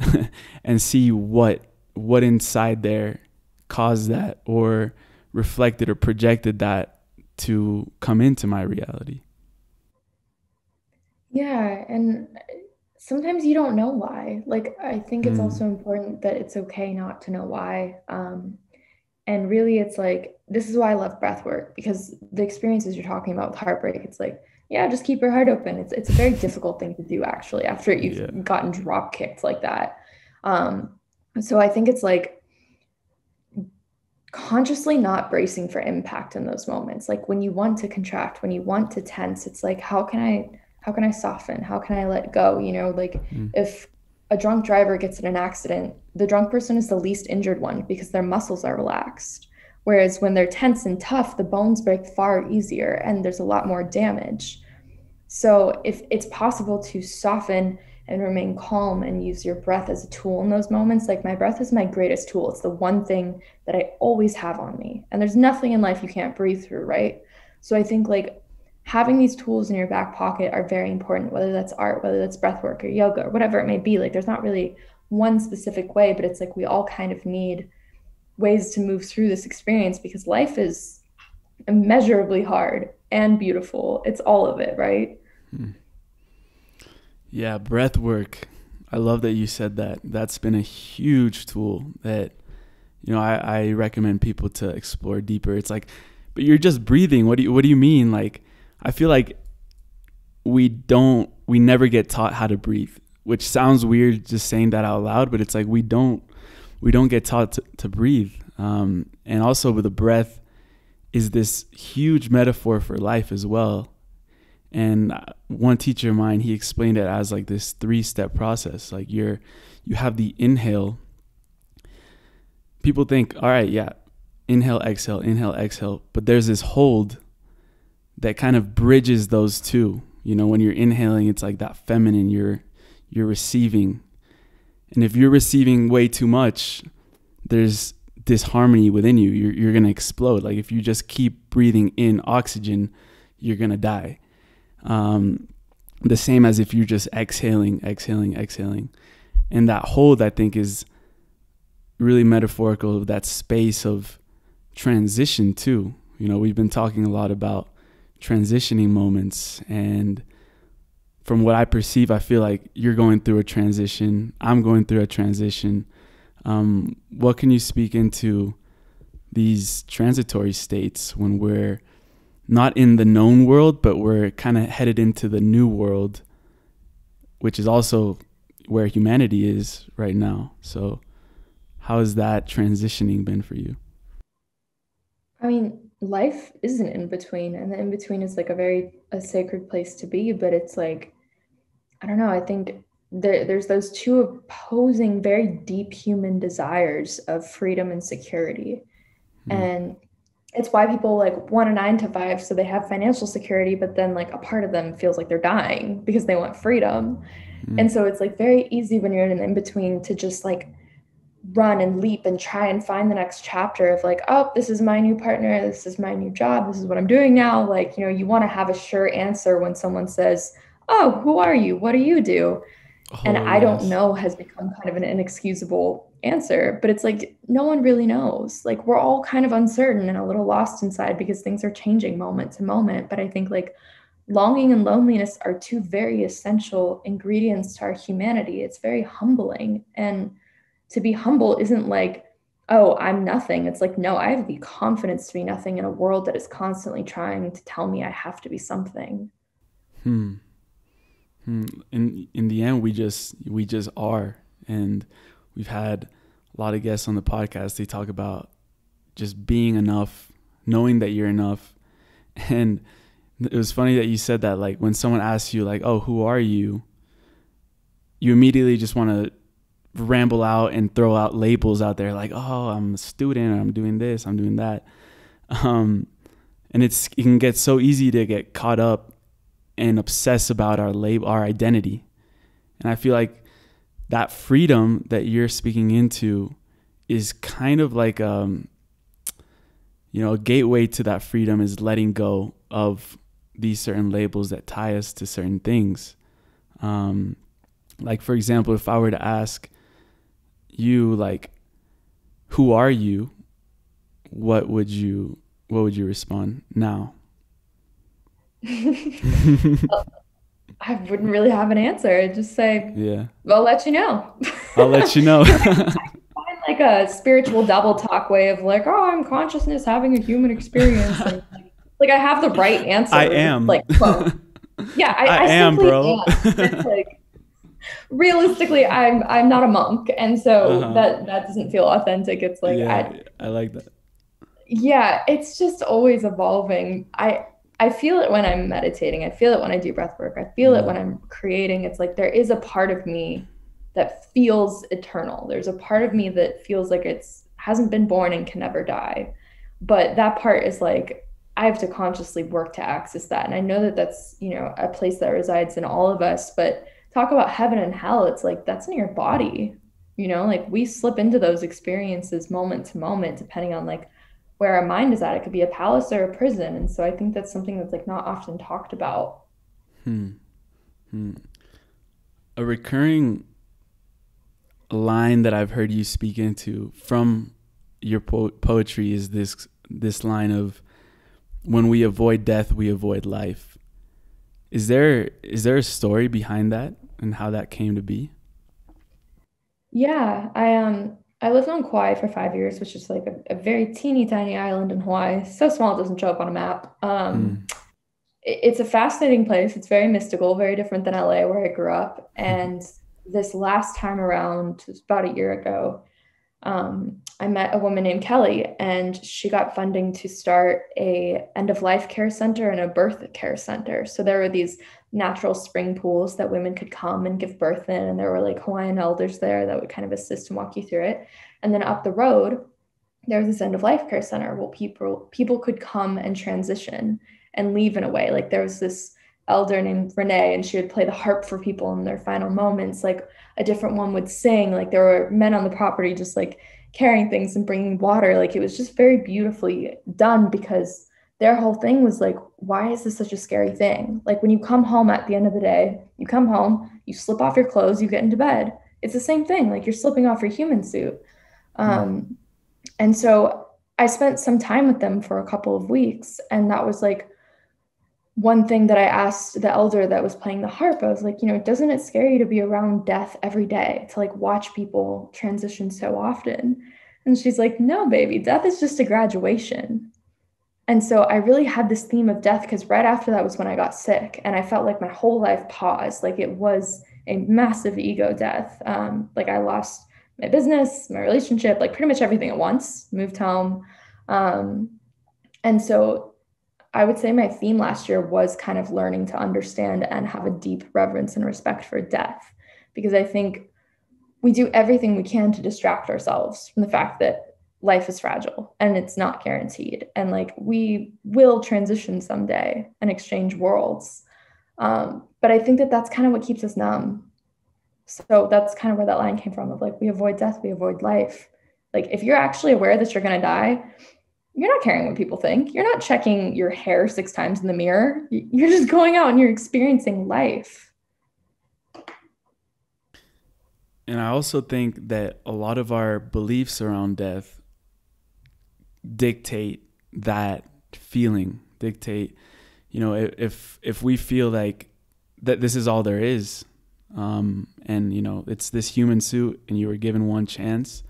and see what what inside there caused that or reflected or projected that to come into my reality. Yeah, and sometimes you don't know why. Like, I think it's mm. also important that it's okay not to know why. Um, and really, it's like, this is why I love breath work because the experiences you're talking about with heartbreak, it's like, yeah, just keep your heart open. It's, it's a very difficult thing to do, actually, after you've yeah. gotten drop kicked like that. Um, so I think it's like consciously not bracing for impact in those moments. Like when you want to contract, when you want to tense, it's like, how can I? how can I soften? How can I let go? You know, like mm. if a drunk driver gets in an accident, the drunk person is the least injured one because their muscles are relaxed. Whereas when they're tense and tough, the bones break far easier and there's a lot more damage. So if it's possible to soften and remain calm and use your breath as a tool in those moments, like my breath is my greatest tool. It's the one thing that I always have on me. And there's nothing in life you can't breathe through, right? So I think like having these tools in your back pocket are very important, whether that's art, whether that's breath work or yoga or whatever it may be. Like there's not really one specific way, but it's like we all kind of need ways to move through this experience because life is immeasurably hard and beautiful. It's all of it, right? Hmm. Yeah, breath work. I love that you said that. That's been a huge tool that you know I, I recommend people to explore deeper. It's like, but you're just breathing. What do you what do you mean? Like I feel like we don't we never get taught how to breathe, which sounds weird just saying that out loud, but it's like we don't we don't get taught to, to breathe. Um, and also with the breath is this huge metaphor for life as well. And one teacher of mine, he explained it as like this three step process. Like you're you have the inhale. People think, all right, yeah, inhale, exhale, inhale, exhale, but there's this hold that kind of bridges those two. You know, when you're inhaling, it's like that feminine, you're you're receiving. And if you're receiving way too much, there's disharmony within you. You're you're gonna explode. Like if you just keep breathing in oxygen, you're gonna die. Um, the same as if you're just exhaling, exhaling, exhaling. And that hold, I think, is really metaphorical of that space of transition too. You know, we've been talking a lot about transitioning moments and from what I perceive, I feel like you're going through a transition. I'm going through a transition. Um, what can you speak into these transitory states when we're not in the known world, but we're kind of headed into the new world, which is also where humanity is right now. So, how has that transitioning been for you? I mean, life is an in between, and the in between is like a very a sacred place to be. But it's like, I don't know. I think there, there's those two opposing, very deep human desires of freedom and security. Mm. And it's why people like want a nine to five so they have financial security, but then like a part of them feels like they're dying because they want freedom. Mm. And so it's like very easy when you're in an in between to just like run and leap and try and find the next chapter of like, oh, this is my new partner, this is my new job, this is what I'm doing now. Like, you know, you want to have a sure answer when someone says, oh, who are you? What do you do? Oh, and I don't know has become kind of an inexcusable answer, but it's like no one really knows. Like we're all kind of uncertain and a little lost inside because things are changing moment to moment. But I think like longing and loneliness are two very essential ingredients to our humanity. It's very humbling. And to be humble isn't like, oh, I'm nothing. It's like, no, I have the confidence to be nothing in a world that is constantly trying to tell me I have to be something. Hmm. Hmm. In in the end, we just we just are, and we've had a lot of guests on the podcast. They talk about just being enough, knowing that you're enough, and it was funny that you said that. Like when someone asks you, like, "Oh, who are you?" You immediately just want to ramble out and throw out labels out there, like, "Oh, I'm a student. I'm doing this. I'm doing that." Um, and it's it can get so easy to get caught up and obsess about our label, our identity. And I feel like that freedom that you're speaking into is kind of like um you know, a gateway to that freedom is letting go of these certain labels that tie us to certain things. Um, like for example, if I were to ask you like who are you? What would you what would you respond now? I wouldn't really have an answer. I'd just say, "Yeah, I'll let you know." I'll let you know. find like a spiritual double talk way of like, "Oh, I'm consciousness having a human experience." And, like, I have the right answer. I am. Like, well, yeah, I, I, I am, bro. Am. like, realistically, I'm I'm not a monk, and so uh-huh. that that doesn't feel authentic. It's like yeah, I, I like that. Yeah, it's just always evolving. I I feel it when I'm meditating. I feel it when I do breath work. I feel it mm. when I'm creating. It's like there is a part of me that feels eternal. There's a part of me that feels like it's hasn't been born and can never die. But that part is like I have to consciously work to access that. And I know that that's, you know, a place that resides in all of us, but talk about heaven and hell, it's like that's in your body. You know, like we slip into those experiences moment to moment depending on like where our mind is at. It could be a palace or a prison. And so I think that's something that's like not often talked about. Hmm. hmm. A recurring line that I've heard you speak into from your po- poetry is this this line of when we avoid death we avoid life is there is there a story behind that and how that came to be yeah i um I lived on Kauai for five years, which is like a, a, very teeny tiny island in Hawaii. So small it doesn't show up on a map. Um, mm. it, it's a fascinating place. It's very mystical, very different than LA where I grew up. Hmm. And this last time around, about a year ago, um, I met a woman named Kelly, and she got funding to start a end of life care center and a birth care center. So there were these natural spring pools that women could come and give birth in. And there were like Hawaiian elders there that would kind of assist and walk you through it. And then up the road, there was this end of life care center where people people could come and transition and leave in a way. Like there was this elder named Renee, and she would play the harp for people in their final moments. Like a different one would sing. Like there were men on the property just like carrying things and bringing water. Like it was just very beautifully done because their whole thing was like, why is this such a scary thing? Like when you come home at the end of the day, you come home, you slip off your clothes, you get into bed. It's the same thing. Like you're slipping off your human suit. Um, and so I spent some time with them for a couple of weeks. And that was like one thing that I asked the elder that was playing the harp. I was like, you know, doesn't it scare you to be around death every day, to like watch people transition so often? And she's like, no, baby, death is just a graduation. And so I really had this theme of death because right after that was when I got sick and I felt like my whole life paused. Like it was a massive ego death. Um, like I lost my business, my relationship, like pretty much everything at once, moved home. Um, and so I would say my theme last year was kind of learning to understand and have a deep reverence and respect for death because I think we do everything we can to distract ourselves from the fact that life is fragile and it's not guaranteed. And like we will transition someday and exchange worlds. Um, but I think that that's kind of what keeps us numb. So that's kind of where that line came from of like, we avoid death, we avoid life. Like if you're actually aware that you're going to die, you're not caring what people think. You're not checking your hair six times in the mirror. You're just going out and you're experiencing life. And I also think that a lot of our beliefs around death dictate that feeling, dictate, you know, if if we feel like that this is all there is, um, and you know, it's this human suit, and you were given one chance,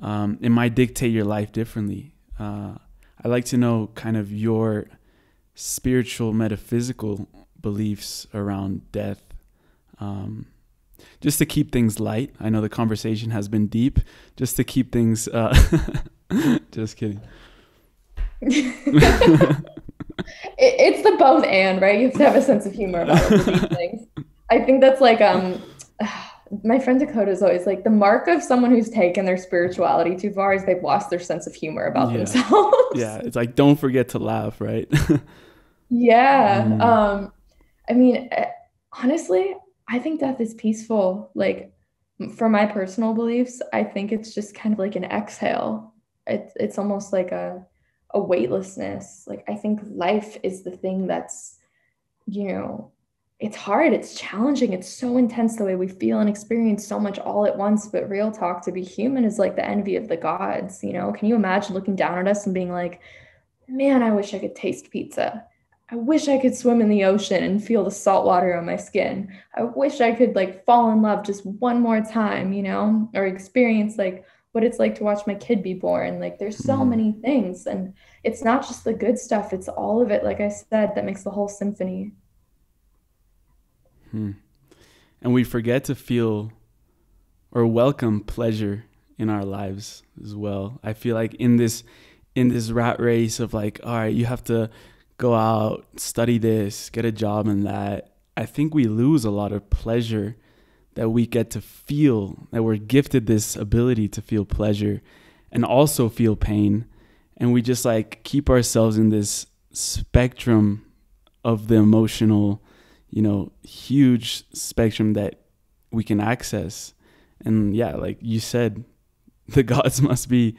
um, it might dictate your life differently uh, I'd like to know kind of your spiritual, metaphysical beliefs around death. Um, just to keep things light. I know the conversation has been deep. Just to keep things. Uh, just kidding. it, it's the both and right. You have to have a sense of humor about these things. I think that's like um my friend Dakota is always like the mark of someone who's taken their spirituality too far is they've lost their sense of humor about yeah. themselves. yeah, it's like don't forget to laugh, right? yeah. Mm. Um I mean, eh, honestly, I think death is peaceful. Like for my personal beliefs, I think it's just kind of like an exhale. It's it's almost like a a weightlessness. Like I think life is the thing that's you know it's hard it's challenging it's so intense the way we feel and experience so much all at once but real talk to be human is like the envy of the gods you know? Can you imagine looking down at us and being like man i wish i could taste pizza. I wish i could swim in the ocean and feel the salt water on my skin. I wish i could like fall in love just one more time you know? Or experience like what it's like to watch my kid be born. Like there's so mm. many things and it's not just the good stuff it's all of it like i said that makes the whole symphony Hmm. And we forget to feel or welcome pleasure in our lives as well. I feel like in this in this rat race of like, all right, you have to go out, study this, get a job and that. I think we lose a lot of pleasure that we get to feel, that we're gifted this ability to feel pleasure and also feel pain. And we just like keep ourselves in this spectrum of the emotional you know, huge spectrum that we can access. And yeah, like you said, the gods must be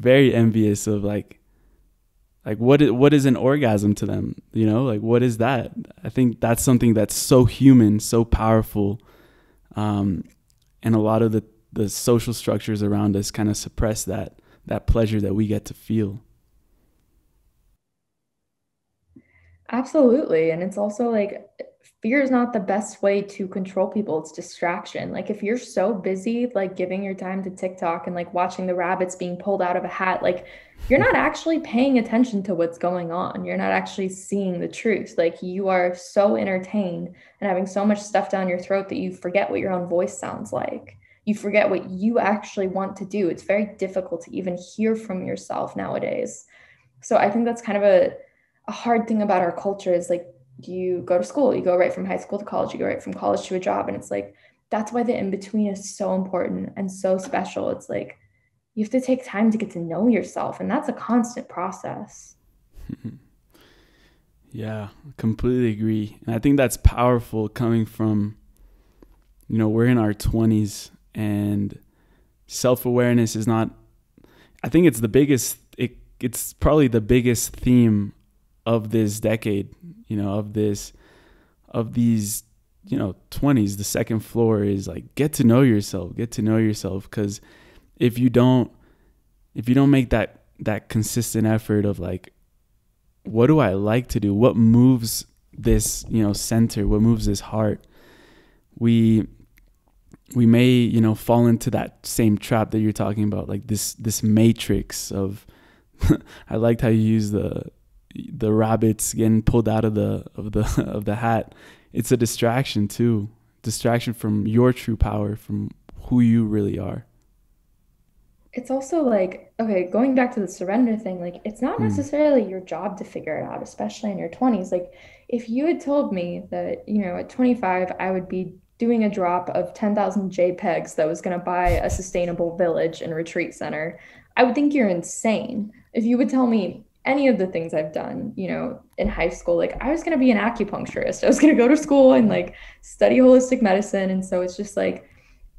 very envious of like like what is, what is an orgasm to them? You know like what is that? I think that's something that's so human so powerful um, and a lot of the the social structures around us kind of suppress that that pleasure that we get to feel. Absolutely and it's also like fear is not the best way to control people it's distraction. Like if you're so busy like giving your time to TikTok and like watching the rabbits being pulled out of a hat like you're not actually paying attention to what's going on. You're not actually seeing the truth. Like you are so entertained and having so much stuff down your throat that you forget what your own voice sounds like. You forget what you actually want to do. It's very difficult to even hear from yourself nowadays. So i think that's kind of a a hard thing about our culture is like you go to school, you go right from high school to college, you go right from college to a job. And it's like, that's why the in between is so important and so special. It's like, you have to take time to get to know yourself. And that's a constant process. yeah, completely agree. And I think that's powerful coming from, you know, we're in our 20s and self awareness is not, I think it's the biggest, it, it's probably the biggest theme of this decade, you know, of this, of these, you know, 20s, the second floor is like get to know yourself, get to know yourself. Because if you don't, if you don't make that, that consistent effort of like, what do I like to do? What moves this, you know, center? What moves this heart? We, we may, you know, fall into that same trap that you're talking about, like this, this matrix of, I liked how you use the the rabbits getting pulled out of the of the of the hat it's a distraction too distraction from your true power from who you really are it's also like okay going back to the surrender thing like it's not hmm. necessarily mm. your job to figure it out especially in your 20s like if you had told me that you know at 25 i would be doing a drop of 10,000 JPEGs that was going to buy a sustainable village and retreat center, I would think you're insane. If you would tell me any of the things I've done, you know, in high school, like I was going to be an acupuncturist. I was going to go to school and like study holistic medicine. And so it's just like,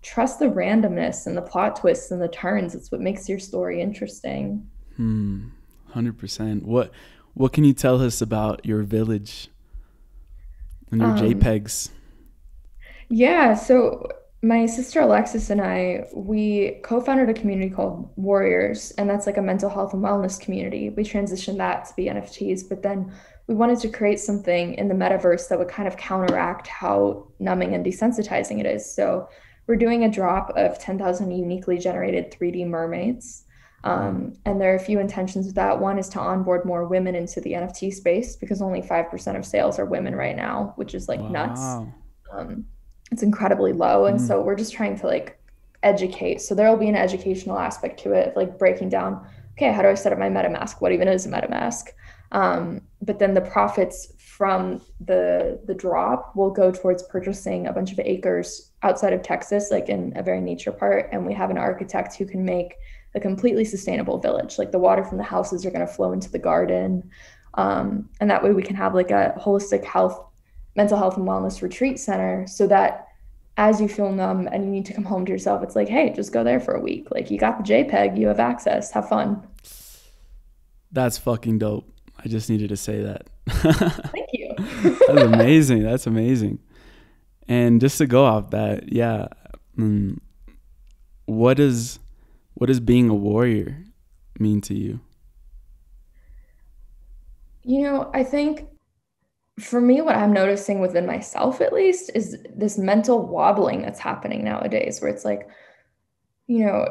trust the randomness and the plot twists and the turns. It's what makes your story interesting. Hmm. 100%. What, what can you tell us about your village and your um, JPEGs? Yeah. So my sister Alexis and I, we co-founded a community called Warriors, and that's like a mental health and wellness community. We transitioned that to be NFTs, but then we wanted to create something in the metaverse that would kind of counteract how numbing and desensitizing it is. So we're doing a drop of 10,000 uniquely generated 3D mermaids. Um, and there are a few intentions with that. One is to onboard more women into the NFT space because only 5% of sales are women right now, which is like wow. nuts. Um, it's incredibly low and mm. so we're just trying to like educate. So there will be an educational aspect to it like breaking down okay how do i set up my MetaMask? What even is a MetaMask? Um, but then the profits from the the drop will go towards purchasing a bunch of acres outside of texas like in a very nature part and we have an architect who can make a completely sustainable village. Like the water from the houses are going to flow into the garden um, and that way we can have like a holistic health mental health and wellness retreat center so that as you feel numb and you need to come home to yourself, it's like, hey, just go there for a week. Like you got the JPEG, you have access, have fun. That's fucking dope. I just needed to say that. Thank you. That's amazing. That's amazing. And just to go off that, yeah, mm, what does what does being a warrior mean to you? You know, I think for me, what I'm noticing within myself, at least, is this mental wobbling that's happening nowadays, where it's like, you know,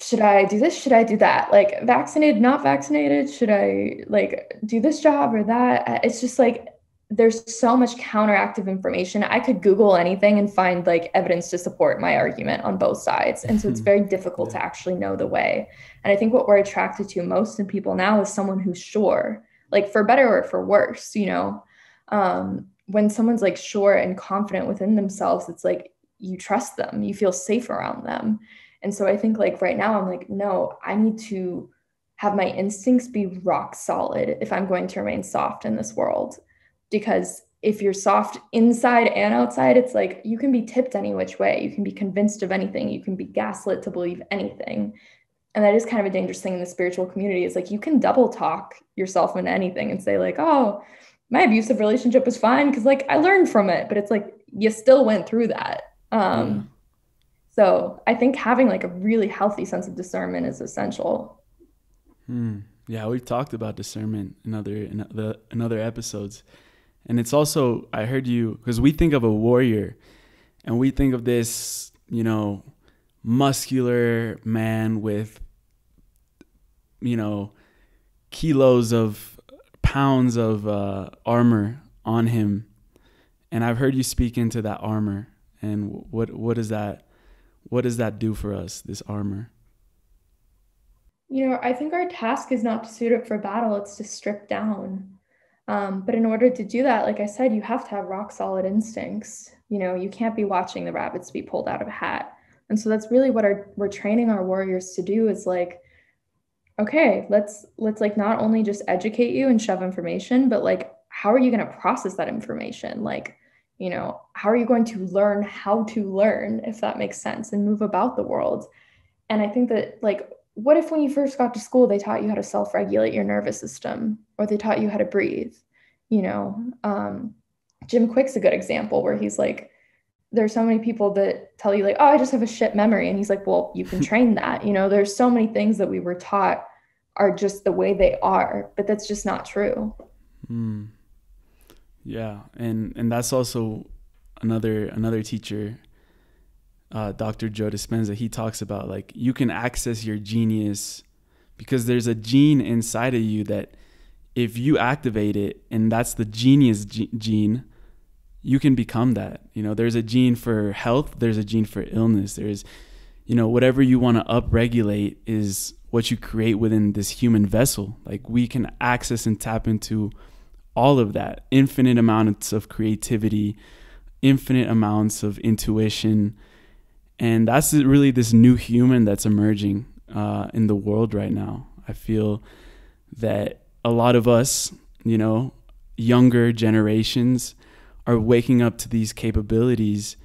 should I do this? Should I do that? Like, vaccinated, not vaccinated? Should I like do this job or that? It's just like there's so much counteractive information. I could Google anything and find like evidence to support my argument on both sides. And so it's mm-hmm. very difficult to actually know the way. And I think what we're attracted to most in people now is someone who's sure, like for better or for worse, you know, um, when someone's like sure and confident within themselves, it's like you trust them, you feel safe around them. And so I think like right now, I'm like, no, I need to have my instincts be rock solid if I'm going to remain soft in this world. Because if you're soft inside and outside, it's like you can be tipped any which way. You can be convinced of anything. You can be gaslit to believe anything. And that is kind of a dangerous thing in the spiritual community is like you can double talk yourself into anything and say, like, oh, my abusive relationship was fine because like I learned from it, but it's like you still went through that. Um, mm. So I think having like a really healthy sense of discernment is essential. Mm. Yeah, we've talked about discernment in other in, the, in other episodes, and it's also I heard you because we think of a warrior, and we think of this you know muscular man with you know kilos of pounds of uh, armor on him, and I've heard you speak into that armor. And what what does that what does that do for us? This armor. You know, I think our task is not to suit up for battle; it's to strip down. Um, but in order to do that, like I said, you have to have rock solid instincts. You know, you can't be watching the rabbits be pulled out of a hat. And so that's really what our, we're training our warriors to do is like okay let's let's like not only just educate you and shove information but like how are you going to process that information? Like you know how are you going to learn how to learn if that makes sense and move about the world? And i think that like what if when you first got to school they taught you how to self-regulate your nervous system or they taught you how to breathe? You know um, Jim Kwik's a good example where he's like there's so many people that tell you like oh i just have a shit memory. And he's like well you can train that. You know there's so many things that we were taught are just the way they are but that's just not true. Mm. yeah and and that's also another another teacher uh, dr Joe Dispenza he talks about like you can access your genius because there's a gene inside of you that if you activate it and that's the genius gene you can become that. You know, there's a gene for health, there's a gene for illness. There's, you know, whatever you want to upregulate is what you create within this human vessel. Like we can access and tap into all of that infinite amounts of creativity, infinite amounts of intuition. And that's really this new human that's emerging uh, in the world right now. I feel that a lot of us, you know, younger generations are waking up to these capabilities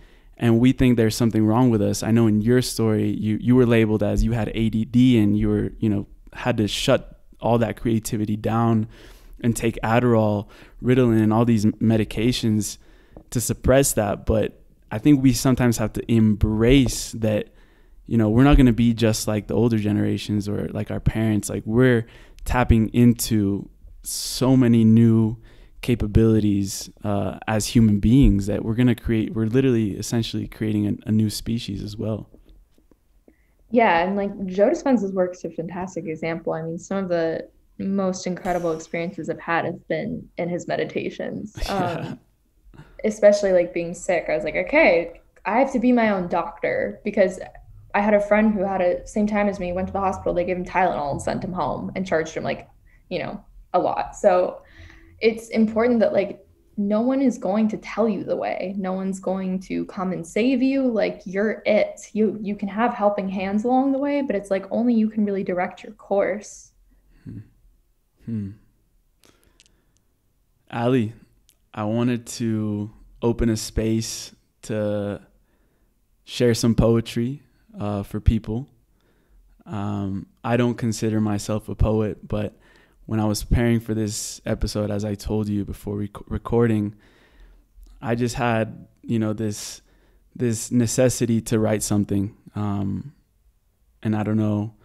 and we think there's something wrong with us. I know in your story you you were labeled as you had ADD and you were, you know, had to shut all that creativity down and take Adderall, Ritalin, and all these medications to suppress that. But I think we sometimes have to embrace that, you know, we're not going to be just like the older generations or like our parents. Like we're tapping into so many new capabilities uh, as human beings that we're going to create. We're literally essentially creating a, a, new species as well. Yeah, and like Joe Dispenza's work is a fantastic example. I mean, some of the most incredible experiences I've had have been in his meditations. Um, especially like being sick, I was like, okay, I have to be my own doctor because I had a friend who had a same time as me went to the hospital. They gave him Tylenol and sent him home and charged him like, you know, a lot. So it's important that like no one is going to tell you the way. No one's going to come and save you. Like you're it. You you can have helping hands along the way, but it's like only you can really direct your course. Hmm. hmm. Allie, I wanted to open a space to share some poetry uh, for people. Um, I don't consider myself a poet, but when I was preparing for this episode, as I told you before rec- recording, I just had you know this this necessity to write something, um, and I don't know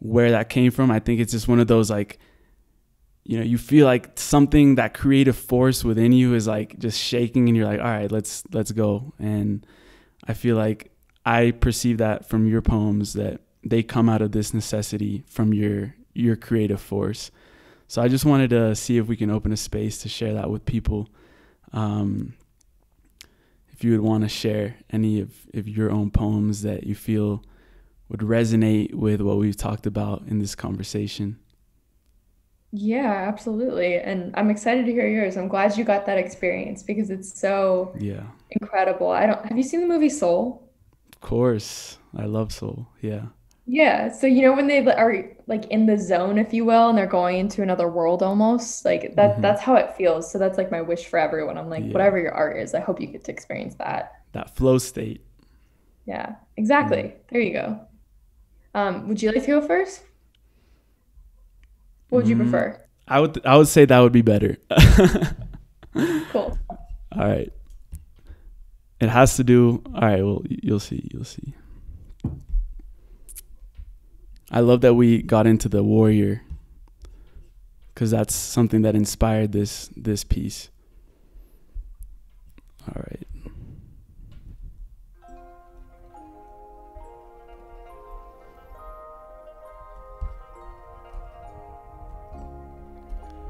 where that came from. I think it's just one of those like you know you feel like something that creative force within you is like just shaking and you're like all right let's let's go. And i feel like i perceive that from your poems that they come out of this necessity from your your creative force so i just wanted to see if we can open a space to share that with people um, if you would want to share any of, of your own poems that you feel would resonate with what we've talked about in this conversation yeah, absolutely. And I'm excited to hear yours. I'm glad you got that experience because it's so yeah incredible. I don't have you seen the movie Soul? Of course. I love Soul. Yeah. Yeah. So you know when they are like in the zone, if you will, and they're going into another world almost, like that mm-hmm. that's how it feels. So that's like my wish for everyone. I'm like, yeah. whatever your art is, I hope you get to experience that. That flow state. Yeah, exactly. Mm-hmm. There you go. Um, would you like to go first? What would you mm, prefer? I would I would say that would be better. cool. All right. It has to do. All right. Well, you'll see. You'll see. I love that we got into the warrior because that's something that inspired this this piece. All right.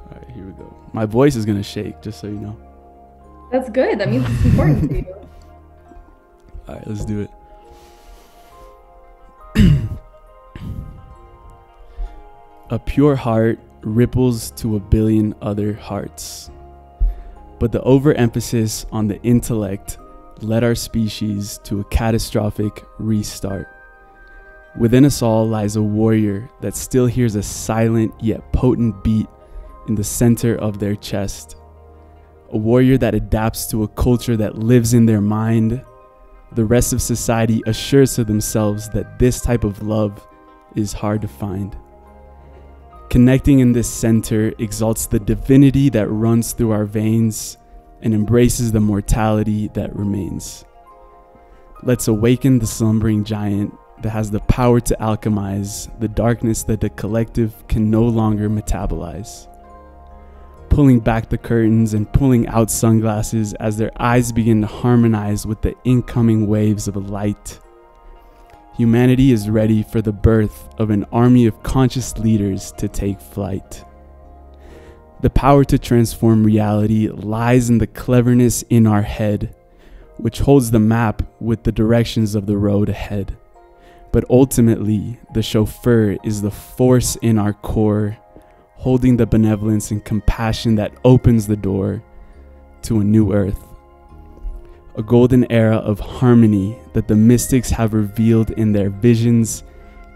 Alright, here we go. My voice is gonna shake, just so you know. That's good. That means it's important to you. All right, let's do it. A pure heart ripples to a billion other hearts. But the overemphasis on the intellect led our species to a catastrophic restart. Within us all lies a warrior that still hears a silent yet potent beat in the center of their chest. A warrior that adapts to a culture that lives in their mind. The rest of society assures to themselves that this type of love is hard to find. Connecting in this center exalts the divinity that runs through our veins and embraces the mortality that remains. Let's awaken the slumbering giant that has the power to alchemize the darkness that the collective can no longer metabolize pulling back the curtains and pulling out sunglasses as their eyes begin to harmonize with the incoming waves of light. Humanity is ready for the birth of an army of conscious leaders to take flight. The power to transform reality lies in the cleverness in our head, which holds the map with the directions of the road ahead. But ultimately, the chauffeur is the force in our core holding the benevolence and compassion that opens the door to a new earth. A golden era of harmony that the mystics have revealed in their visions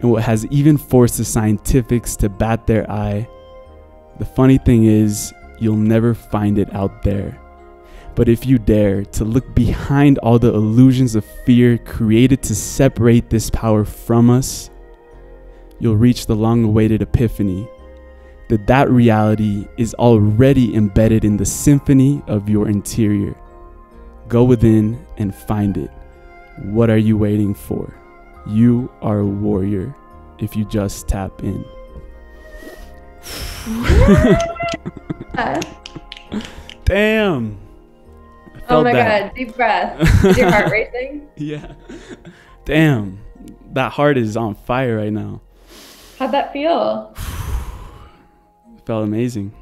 and what has even forced the scientifics to bat their eye. The funny thing is, you'll never find it out there. But if you dare to look behind all the illusions of fear created to separate this power from us, you'll reach the long awaited epiphany that that reality is already embedded in the symphony of your interior. Go within and find it. What are you waiting for? You are a warrior if you just tap in. Damn. Oh my that. god, deep breath. Is your heart racing? yeah. Damn. That heart is on fire right now. How'd that feel? felt amazing.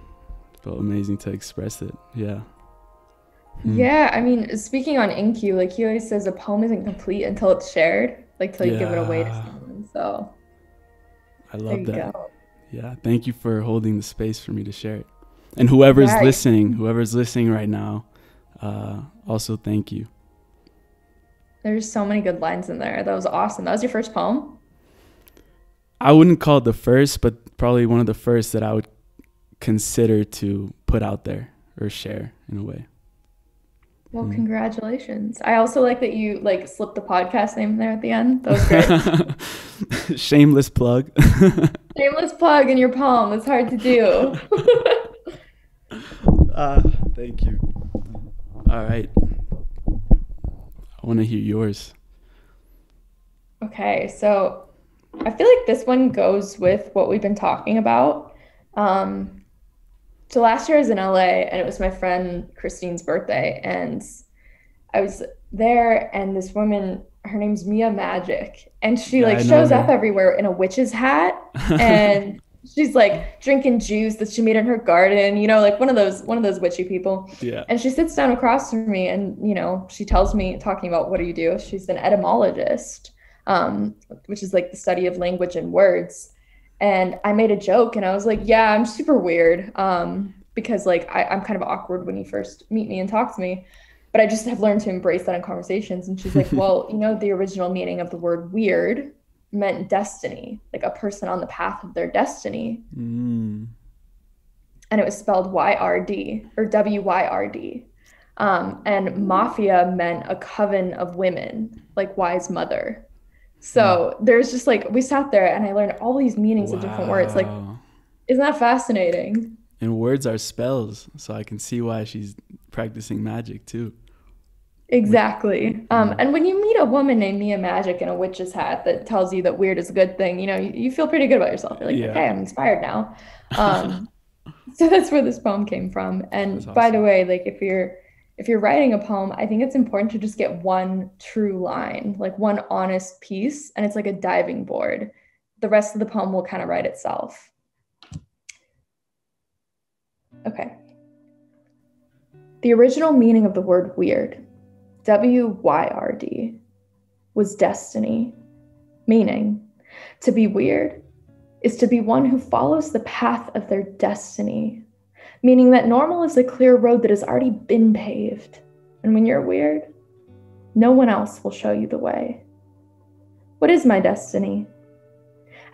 Felt amazing to express it. Yeah. Hmm. Yeah, I mean, speaking on In-Q, like he always says, a poem isn't complete until it's shared, like till you yeah. give it away to someone. So I love that. Go. Yeah, thank you for holding the space for me to share it. And whoever's yeah. listening, whoever's listening right now, uh, also thank you. There's so many good lines in there. That was awesome. That was your first poem? I wouldn't call it the first, but probably one of the first that I would consider to put out there or share in a way. Well, mm. congratulations. I also like that you like slipped the podcast name there at the end. That was great. Shameless plug. Shameless plug in your palm. It's hard to do. uh, thank you. All right. I want to hear yours. Okay, so I feel like this one goes with what we've been talking about. Um, so last year I was in LA and it was my friend Christine's birthday and I was there and this woman her name's Mia Magic and she yeah, like shows her. up everywhere in a witch's hat and she's like drinking juice that she made in her garden you know like one of those one of those witchy people. Yeah. And she sits down across from me and you know she tells me talking about what do you do? She's an etymologist um, which is like the study of language and words and I made a joke and I was like, yeah, I'm super weird. Um, because like I, I'm kind of awkward when you first meet me and talk to me. But I just have learned to embrace that in conversations. And she's like, well, you know, the original meaning of the word weird meant destiny, like a person on the path of their destiny. Mm. And it was spelled Y R D or W Y R D. Um, and mafia meant a coven of women, like wise mother. So there's just like we sat there and I learned all these meanings wow. of different words. Like, isn't that fascinating? And words are spells, so I can see why she's practicing magic too. Exactly. Um, and when you meet a woman named Mia Magic in a witch's hat that tells you that weird is a good thing, you know, you, you feel pretty good about yourself. You're like, yeah. okay, I'm inspired now. Um, so that's where this poem came from. And awesome. by the way, like if you're if you're writing a poem, I think it's important to just get one true line, like one honest piece, and it's like a diving board. The rest of the poem will kind of write itself. Okay. The original meaning of the word weird, W Y R D, was destiny, meaning to be weird is to be one who follows the path of their destiny meaning that normal is a clear road that has already been paved. And when you're weird, no one else will show you the way. What is my destiny?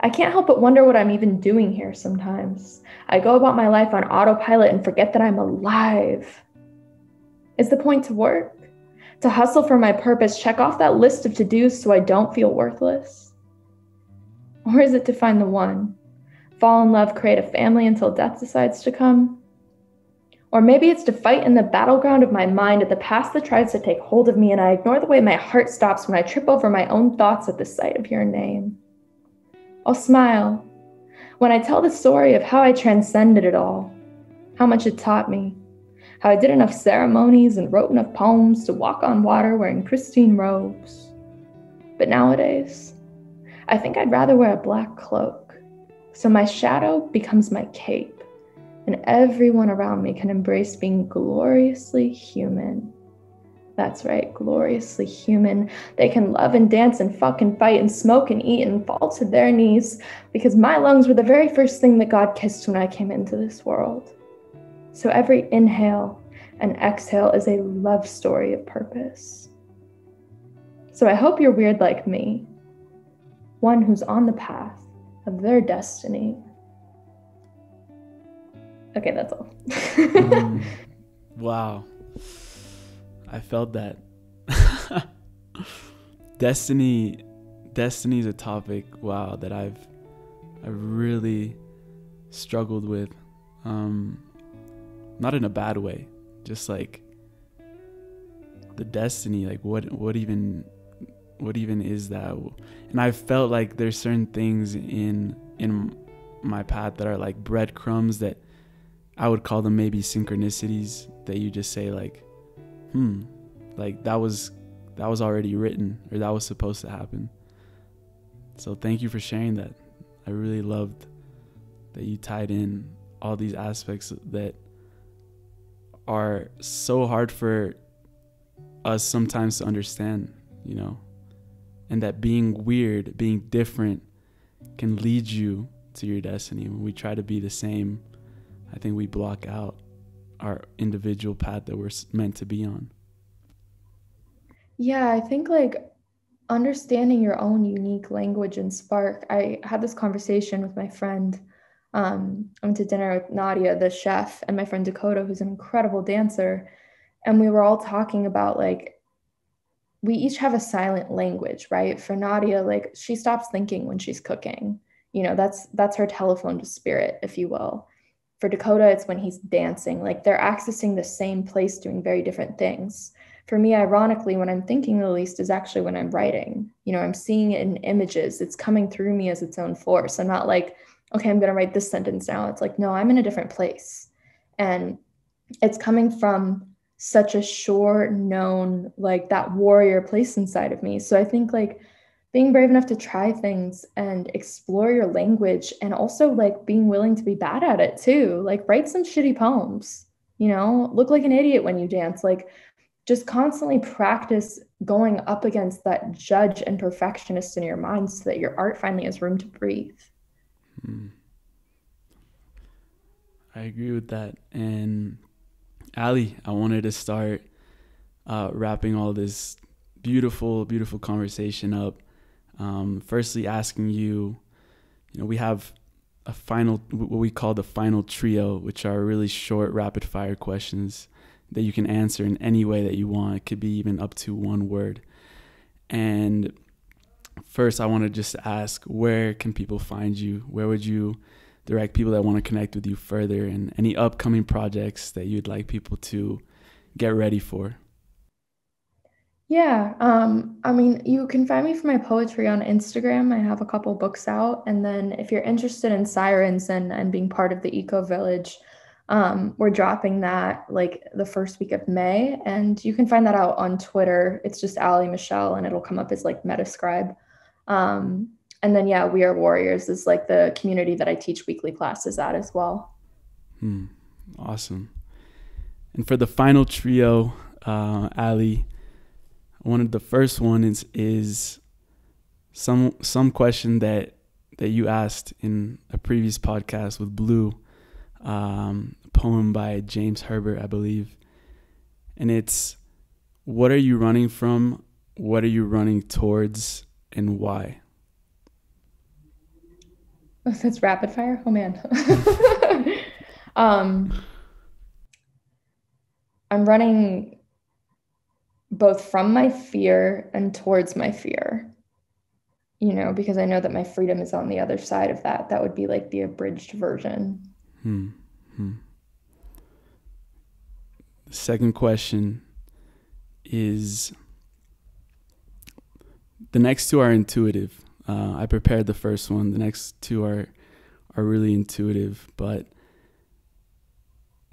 I can't help but wonder what I'm even doing here sometimes. I go about my life on autopilot and forget that I'm alive. Is the point to work? To hustle for my purpose, check off that list of to dos so I don't feel worthless? Or is it to find the one? Fall in love, create a family until death decides to come? Or maybe it's to fight in the battleground of my mind at the past that tries to take hold of me, and I ignore the way my heart stops when I trip over my own thoughts at the sight of your name. I'll smile when I tell the story of how I transcended it all, how much it taught me, how I did enough ceremonies and wrote enough poems to walk on water wearing pristine robes. But nowadays, I think I'd rather wear a black cloak, so my shadow becomes my cape and everyone around me can embrace being gloriously human. That's right, gloriously human. They can love and dance and fuck and fight and smoke and eat and fall to their knees because my lungs were the very first thing that God kissed when I came into this world. So every inhale and exhale is a love story of purpose. So I hope you're weird like me, one who's on the path of their destiny. Okay, that's all. mm, wow. I felt that. destiny destiny is a topic wow that I've I really struggled with um not in a bad way just like the destiny like what what even what even is that and i felt like there's certain things in in my path that are like breadcrumbs that i would call them maybe synchronicities that you just say like hmm like that was that was already written or that was supposed to happen. So thank you for sharing that. I really loved that you tied in all these aspects that are so hard for us sometimes to understand, you know, and that being weird, being different, can lead you to your destiny. When we try to be the same, I think we block out our individual path that we're meant to be on. Yeah, I think like understanding your own unique language and spark. I had this conversation with my friend um, I went to dinner with Nadia, the chef, and my friend Dakota, who's an incredible dancer. And we were all talking about like, we each have a silent language, right? For Nadia, like she stops thinking when she's cooking. You know, that's that's her telephone to spirit, if you will. For Dakota, it's when he's dancing. Like they're accessing the same place doing very different things. For me, ironically, when I'm thinking the least is actually when I'm writing. You know, I'm seeing it in images. It's coming through me as its own force. I'm not like okay, I'm going to write this sentence now. It's like, no, I'm in a different place. And it's coming from such a sure, known, like that warrior place inside of me. So I think like being brave enough to try things and explore your language and also like being willing to be bad at it too. Like write some shitty poems, you know, look like an idiot when you dance. Like just constantly practice going up against that judge and perfectionist in your mind so that your art finally has room to breathe. Hmm. I agree with that. And Allie, I wanted to start uh, wrapping all this beautiful, beautiful conversation up. Um, firstly, asking you, you know, we have a final, what we call the final trio, which are really short, rapid fire questions that you can answer in any way that you want. It could be even up to one word. And first, I want to just ask where can people find you? Where would you direct people that want to connect with you further and any upcoming projects that you'd like people to get ready for? Yeah, um, I mean, you can find me for my poetry on Instagram. I have a couple books out. And then if you're interested in sirens and, and being part of the Eco Village, um, we're dropping that like the first week of May. And you can find that out on Twitter. It's just Allie Michelle and it'll come up as like Metascribe. Um, and then yeah, We Are Warriors is like the community that I teach weekly classes at as well. Hmm. Awesome. And for the final trio, uh, Allie, one of the first ones is some some question that that you asked in a previous podcast with Blu, um, poem by James Herbert, I believe, and it's what are you running from? What are you running towards, and why? That's rapid fire. Oh man. um, I'm running both from my fear and towards my fear. You know, because I know that my freedom is on the other side of that. That would be like the abridged version. Hmm. hmm. The second question is the next two are intuitive. Uh, I prepared the first one. The next two are are really intuitive. But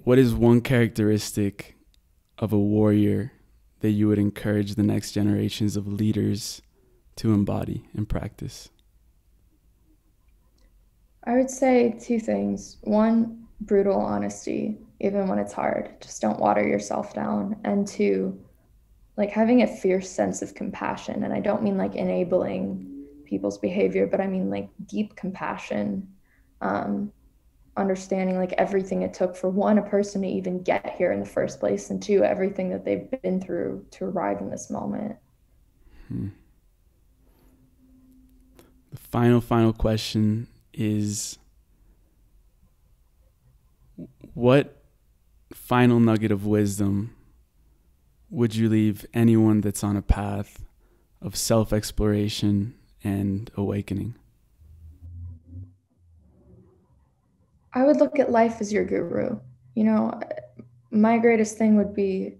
what is one characteristic of a warrior that you would encourage the next generations of leaders to embody and practice? I would say two things. One, brutal honesty, even when it's hard. Just don't water yourself down. And two, like having a fierce sense of compassion. And I don't mean like enabling people's behavior, but I mean like deep compassion. Um, understanding like everything it took for one a person to even get here in the first place and two everything that they've been through to arrive in this moment hmm. the final final question is what final nugget of wisdom would you leave anyone that's on a path of self exploration and awakening? I would look at life as your guru. You know, my greatest thing would be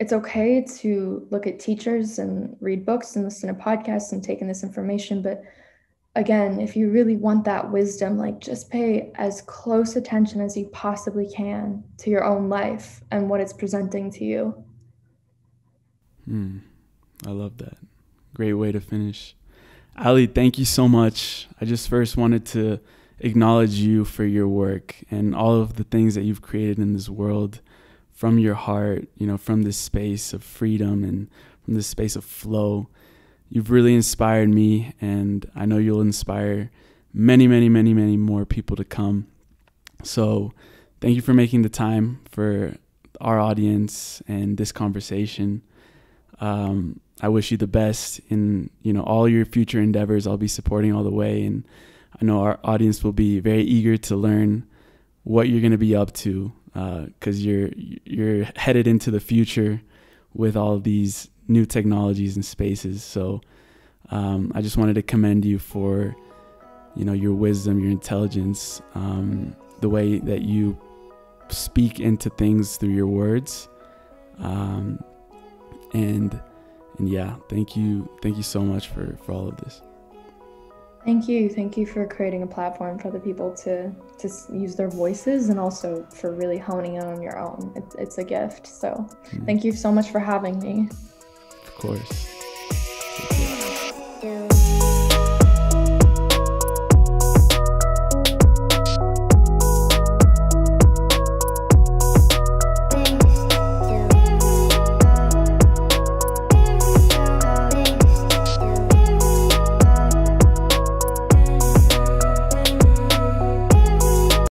it's okay to look at teachers and read books and listen to podcasts and take in this information, but again, if you really want that wisdom, like just pay as close attention as you possibly can to your own life and what it's presenting to you. Hmm. I love that. Great way to finish. Allie, thank you so much. I just first wanted to acknowledge you for your work and all of the things that you've created in this world from your heart, you know, from this space of freedom and from this space of flow. You've really inspired me, and I know you'll inspire many, many, many, many more people to come. So, thank you for making the time for our audience and this conversation. Um, I wish you the best in you know all your future endeavors. I'll be supporting all the way, and I know our audience will be very eager to learn what you're going to be up to because uh, you're you're headed into the future with all these new technologies and spaces. So um, I just wanted to commend you for you know your wisdom, your intelligence, um, the way that you speak into things through your words, um, and and yeah, thank you, thank you so much for for all of this. Thank you. Thank you for creating a platform for other people to to use their voices and also for really honing in on your own. It, it's a gift. So, mm. thank you so much for having me. Of course.